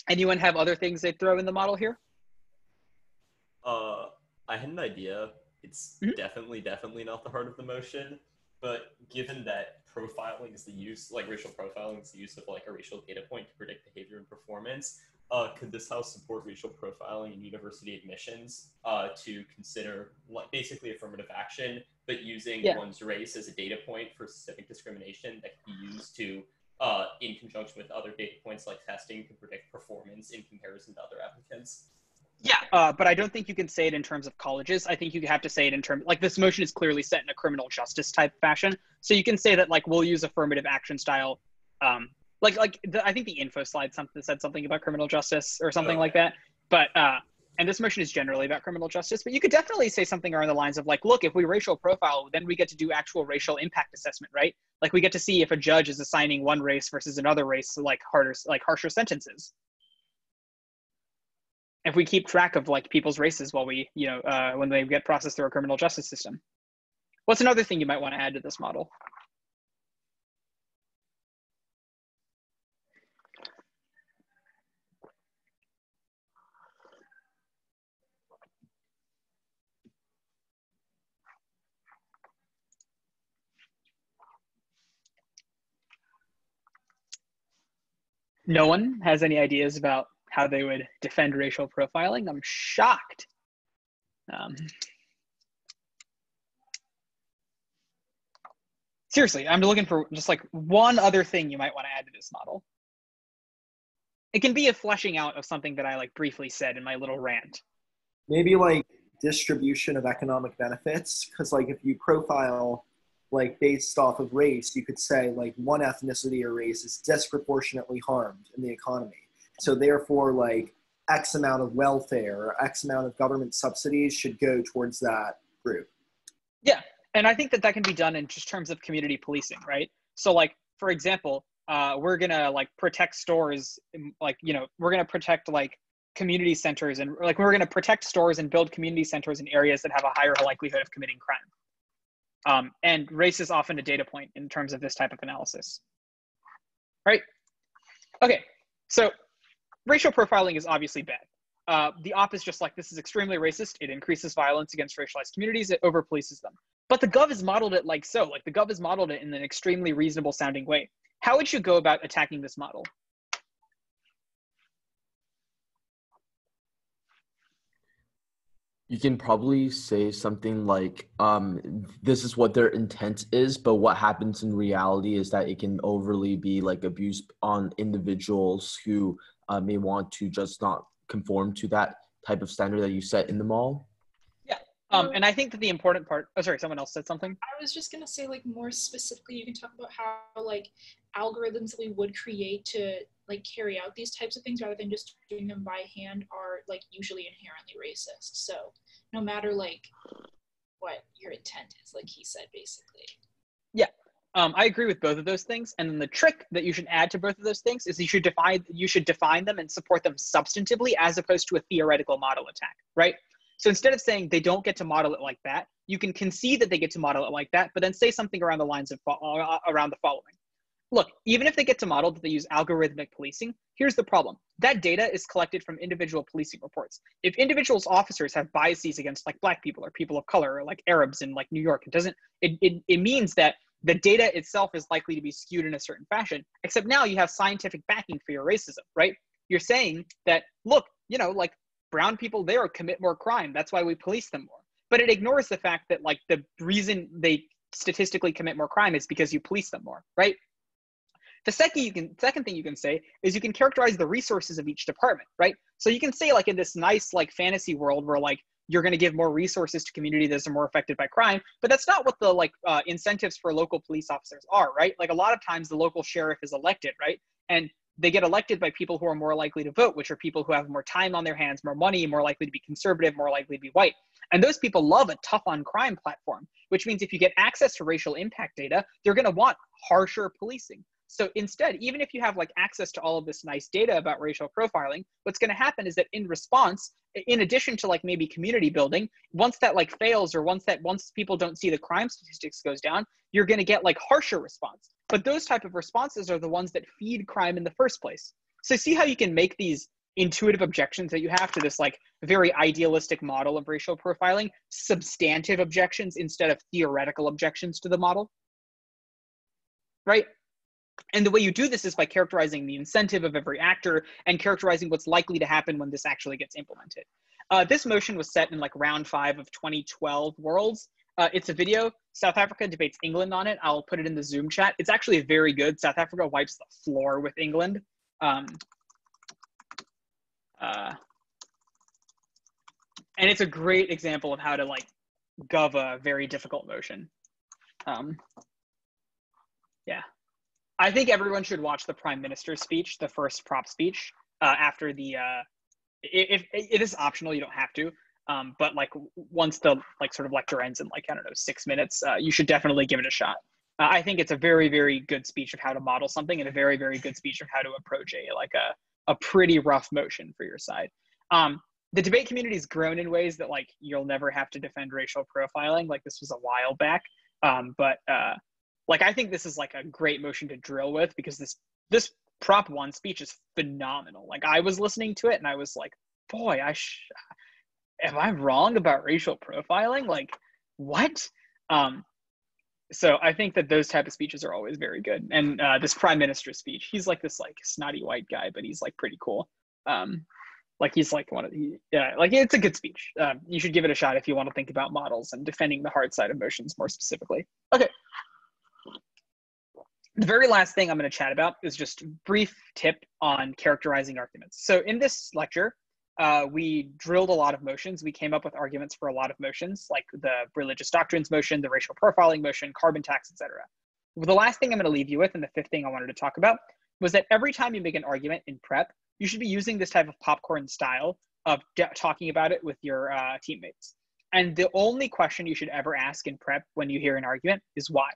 Speaker 1: Anyone have other things they throw in the model here?
Speaker 4: Uh, I had an idea. It's definitely, definitely not the heart of the motion. But given that profiling is the use, like racial profiling is the use of like a racial data point to predict behavior and performance, uh, could this house support racial profiling in university admissions uh, to consider like basically affirmative action, but using
Speaker 1: Yeah.
Speaker 4: one's race as a data point for systemic discrimination that can be used to, uh, in conjunction with other data points like testing, to predict performance in comparison to other applicants?
Speaker 1: Yeah, uh, but I don't think you can say it in terms of colleges. I think you have to say it in terms like this motion is clearly set in a criminal justice type fashion. So you can say that like we'll use affirmative action style, um, like like the, I think the info slide something said something about criminal justice or something like that. But uh, and this motion is generally about criminal justice. But you could definitely say something around the lines of like, look, if we racial profile, then we get to do actual racial impact assessment, right? Like we get to see if a judge is assigning one race versus another race like harder like harsher sentences if we keep track of like people's races while we you know uh, when they get processed through our criminal justice system what's another thing you might want to add to this model no one has any ideas about how they would defend racial profiling. I'm shocked. Um, seriously i'm looking for just like one other thing you might want to add to this model. It can be a fleshing out of something that i like briefly said in my little rant.
Speaker 10: Maybe like distribution of economic benefits because like if you profile like based off of race you could say like one ethnicity or race is disproportionately harmed in the economy so therefore like x amount of welfare or x amount of government subsidies should go towards that group
Speaker 1: Yeah, and I think that that can be done in just terms of community policing, right? So, like for example, uh, we're gonna like protect stores, like you know, we're gonna protect like community centers and like we're gonna protect stores and build community centers in areas that have a higher likelihood of committing crime. Um, and race is often a data point in terms of this type of analysis, right? Okay, so racial profiling is obviously bad. Uh, the op is just like this is extremely racist. It increases violence against racialized communities. It over polices them. But the gov has modeled it like so. Like the gov has modeled it in an extremely reasonable sounding way. How would you go about attacking this model?
Speaker 12: You can probably say something like, um, this is what their intent is, but what happens in reality is that it can overly be like abused on individuals who uh, may want to just not conform to that type of standard that you set in the mall.
Speaker 1: Um, and I think that the important part. Oh, sorry, someone else said something.
Speaker 6: I was just gonna say, like, more specifically, you can talk about how, like, algorithms that we would create to, like, carry out these types of things rather than just doing them by hand are, like, usually inherently racist. So, no matter, like, what your intent is, like he said, basically.
Speaker 1: Yeah, um, I agree with both of those things. And then the trick that you should add to both of those things is you should define you should define them and support them substantively as opposed to a theoretical model attack, right? So instead of saying they don't get to model it like that, you can concede that they get to model it like that, but then say something around the lines of uh, around the following. Look, even if they get to model that they use algorithmic policing, here's the problem. That data is collected from individual policing reports. If individuals officers have biases against like black people or people of color or like Arabs in like New York, it doesn't it, it, it means that the data itself is likely to be skewed in a certain fashion, except now you have scientific backing for your racism, right? You're saying that, look, you know, like brown people there commit more crime. That's why we police them more. But it ignores the fact that like the reason they statistically commit more crime is because you police them more, right? The second you can second thing you can say is you can characterize the resources of each department, right? So you can say like in this nice like fantasy world where like you're going to give more resources to communities that are more affected by crime, but that's not what the like uh, incentives for local police officers are, right? Like a lot of times the local sheriff is elected, right? And they get elected by people who are more likely to vote, which are people who have more time on their hands, more money, more likely to be conservative, more likely to be white. And those people love a tough on crime platform, which means if you get access to racial impact data, they're going to want harsher policing. So instead, even if you have like access to all of this nice data about racial profiling, what's going to happen is that in response, in addition to like maybe community building, once that like fails or once that once people don't see the crime statistics goes down, you're going to get like harsher response. But those type of responses are the ones that feed crime in the first place. So see how you can make these intuitive objections that you have to this like very idealistic model of racial profiling substantive objections instead of theoretical objections to the model right and the way you do this is by characterizing the incentive of every actor and characterizing what's likely to happen when this actually gets implemented. Uh, this motion was set in like round five of 2012 Worlds. Uh, it's a video. South Africa debates England on it. I'll put it in the Zoom chat. It's actually very good. South Africa wipes the floor with England. Um, uh, and it's a great example of how to like gov a very difficult motion. Um, yeah. I think everyone should watch the prime minister's speech, the first prop speech uh, after the. Uh, if, if it is optional, you don't have to. Um, but like once the like sort of lecture ends in like I don't know six minutes, uh, you should definitely give it a shot. Uh, I think it's a very very good speech of how to model something and a very very good speech of how to approach a like a a pretty rough motion for your side. Um, the debate community has grown in ways that like you'll never have to defend racial profiling. Like this was a while back, um, but uh, like I think this is like a great motion to drill with because this this prop one speech is phenomenal. Like I was listening to it and I was like, boy, I sh- am I wrong about racial profiling? Like what? Um, so I think that those type of speeches are always very good. And uh, this prime minister speech, he's like this like snotty white guy, but he's like pretty cool. Um, like he's like one of the yeah, like it's a good speech. Um, you should give it a shot if you want to think about models and defending the hard side of motions more specifically. Okay, the very last thing I'm going to chat about is just brief tip on characterizing arguments. So in this lecture, uh, we drilled a lot of motions. We came up with arguments for a lot of motions, like the religious doctrines motion, the racial profiling motion, carbon tax, etc. The last thing I'm going to leave you with, and the fifth thing I wanted to talk about, was that every time you make an argument in prep, you should be using this type of popcorn style of talking about it with your uh, teammates. And the only question you should ever ask in prep when you hear an argument is why.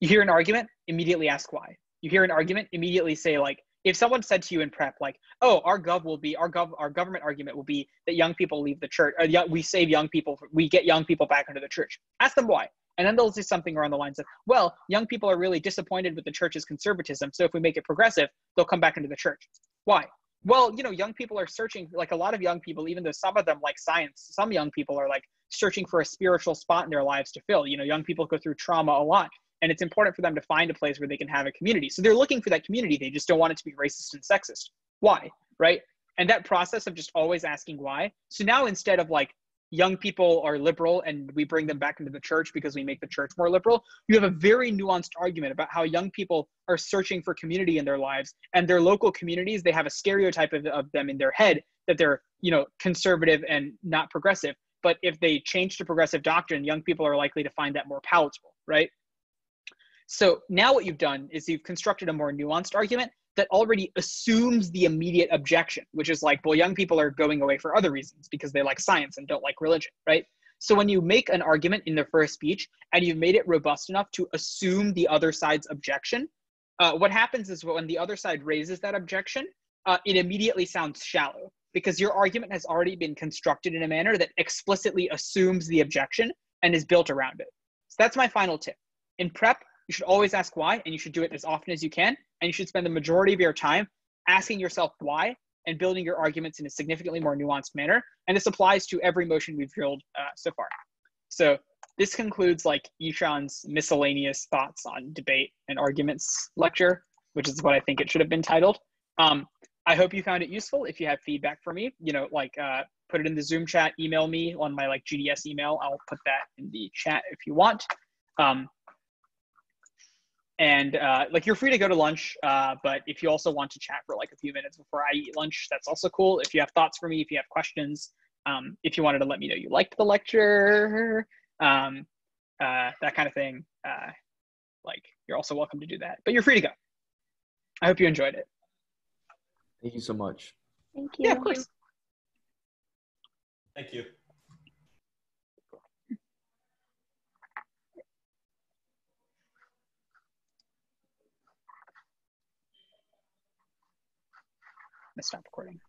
Speaker 1: You hear an argument, immediately ask why. You hear an argument, immediately say like, if someone said to you in prep like, "Oh, our gov will be our gov our government argument will be that young people leave the church, or we save young people, we get young people back into the church." Ask them why, and then they'll say something around the lines of, "Well, young people are really disappointed with the church's conservatism, so if we make it progressive, they'll come back into the church." Why? Well, you know, young people are searching, like a lot of young people, even though some of them like science, some young people are like searching for a spiritual spot in their lives to fill. You know, young people go through trauma a lot and it's important for them to find a place where they can have a community. So they're looking for that community. They just don't want it to be racist and sexist. Why? Right? And that process of just always asking why. So now instead of like young people are liberal and we bring them back into the church because we make the church more liberal, you have a very nuanced argument about how young people are searching for community in their lives and their local communities, they have a stereotype of, of them in their head that they're, you know, conservative and not progressive. But if they change to progressive doctrine, young people are likely to find that more palatable, right? So now what you've done is you've constructed a more nuanced argument that already assumes the immediate objection, which is like, well, young people are going away for other reasons because they like science and don't like religion, right? So when you make an argument in the first speech and you've made it robust enough to assume the other side's objection, uh, what happens is when the other side raises that objection, uh, it immediately sounds shallow because your argument has already been constructed in a manner that explicitly assumes the objection and is built around it. So that's my final tip. In prep, you should always ask why, and you should do it as often as you can. And you should spend the majority of your time asking yourself why and building your arguments in a significantly more nuanced manner. And this applies to every motion we've drilled uh, so far. So this concludes like Ishan's miscellaneous thoughts on debate and arguments lecture, which is what I think it should have been titled. Um, I hope you found it useful. If you have feedback for me, you know, like uh, put it in the Zoom chat, email me on my like GDS email. I'll put that in the chat if you want. Um, and uh, like you're free to go to lunch uh, but if you also want to chat for like a few minutes before i eat lunch that's also cool if you have thoughts for me if you have questions um, if you wanted to let me know you liked the lecture um, uh, that kind of thing uh, like you're also welcome to do that but you're free to go I hope you enjoyed it.
Speaker 12: Thank you so much.
Speaker 15: Thank you.
Speaker 1: Yeah, of course.
Speaker 4: Thank you.
Speaker 1: Let's stop recording.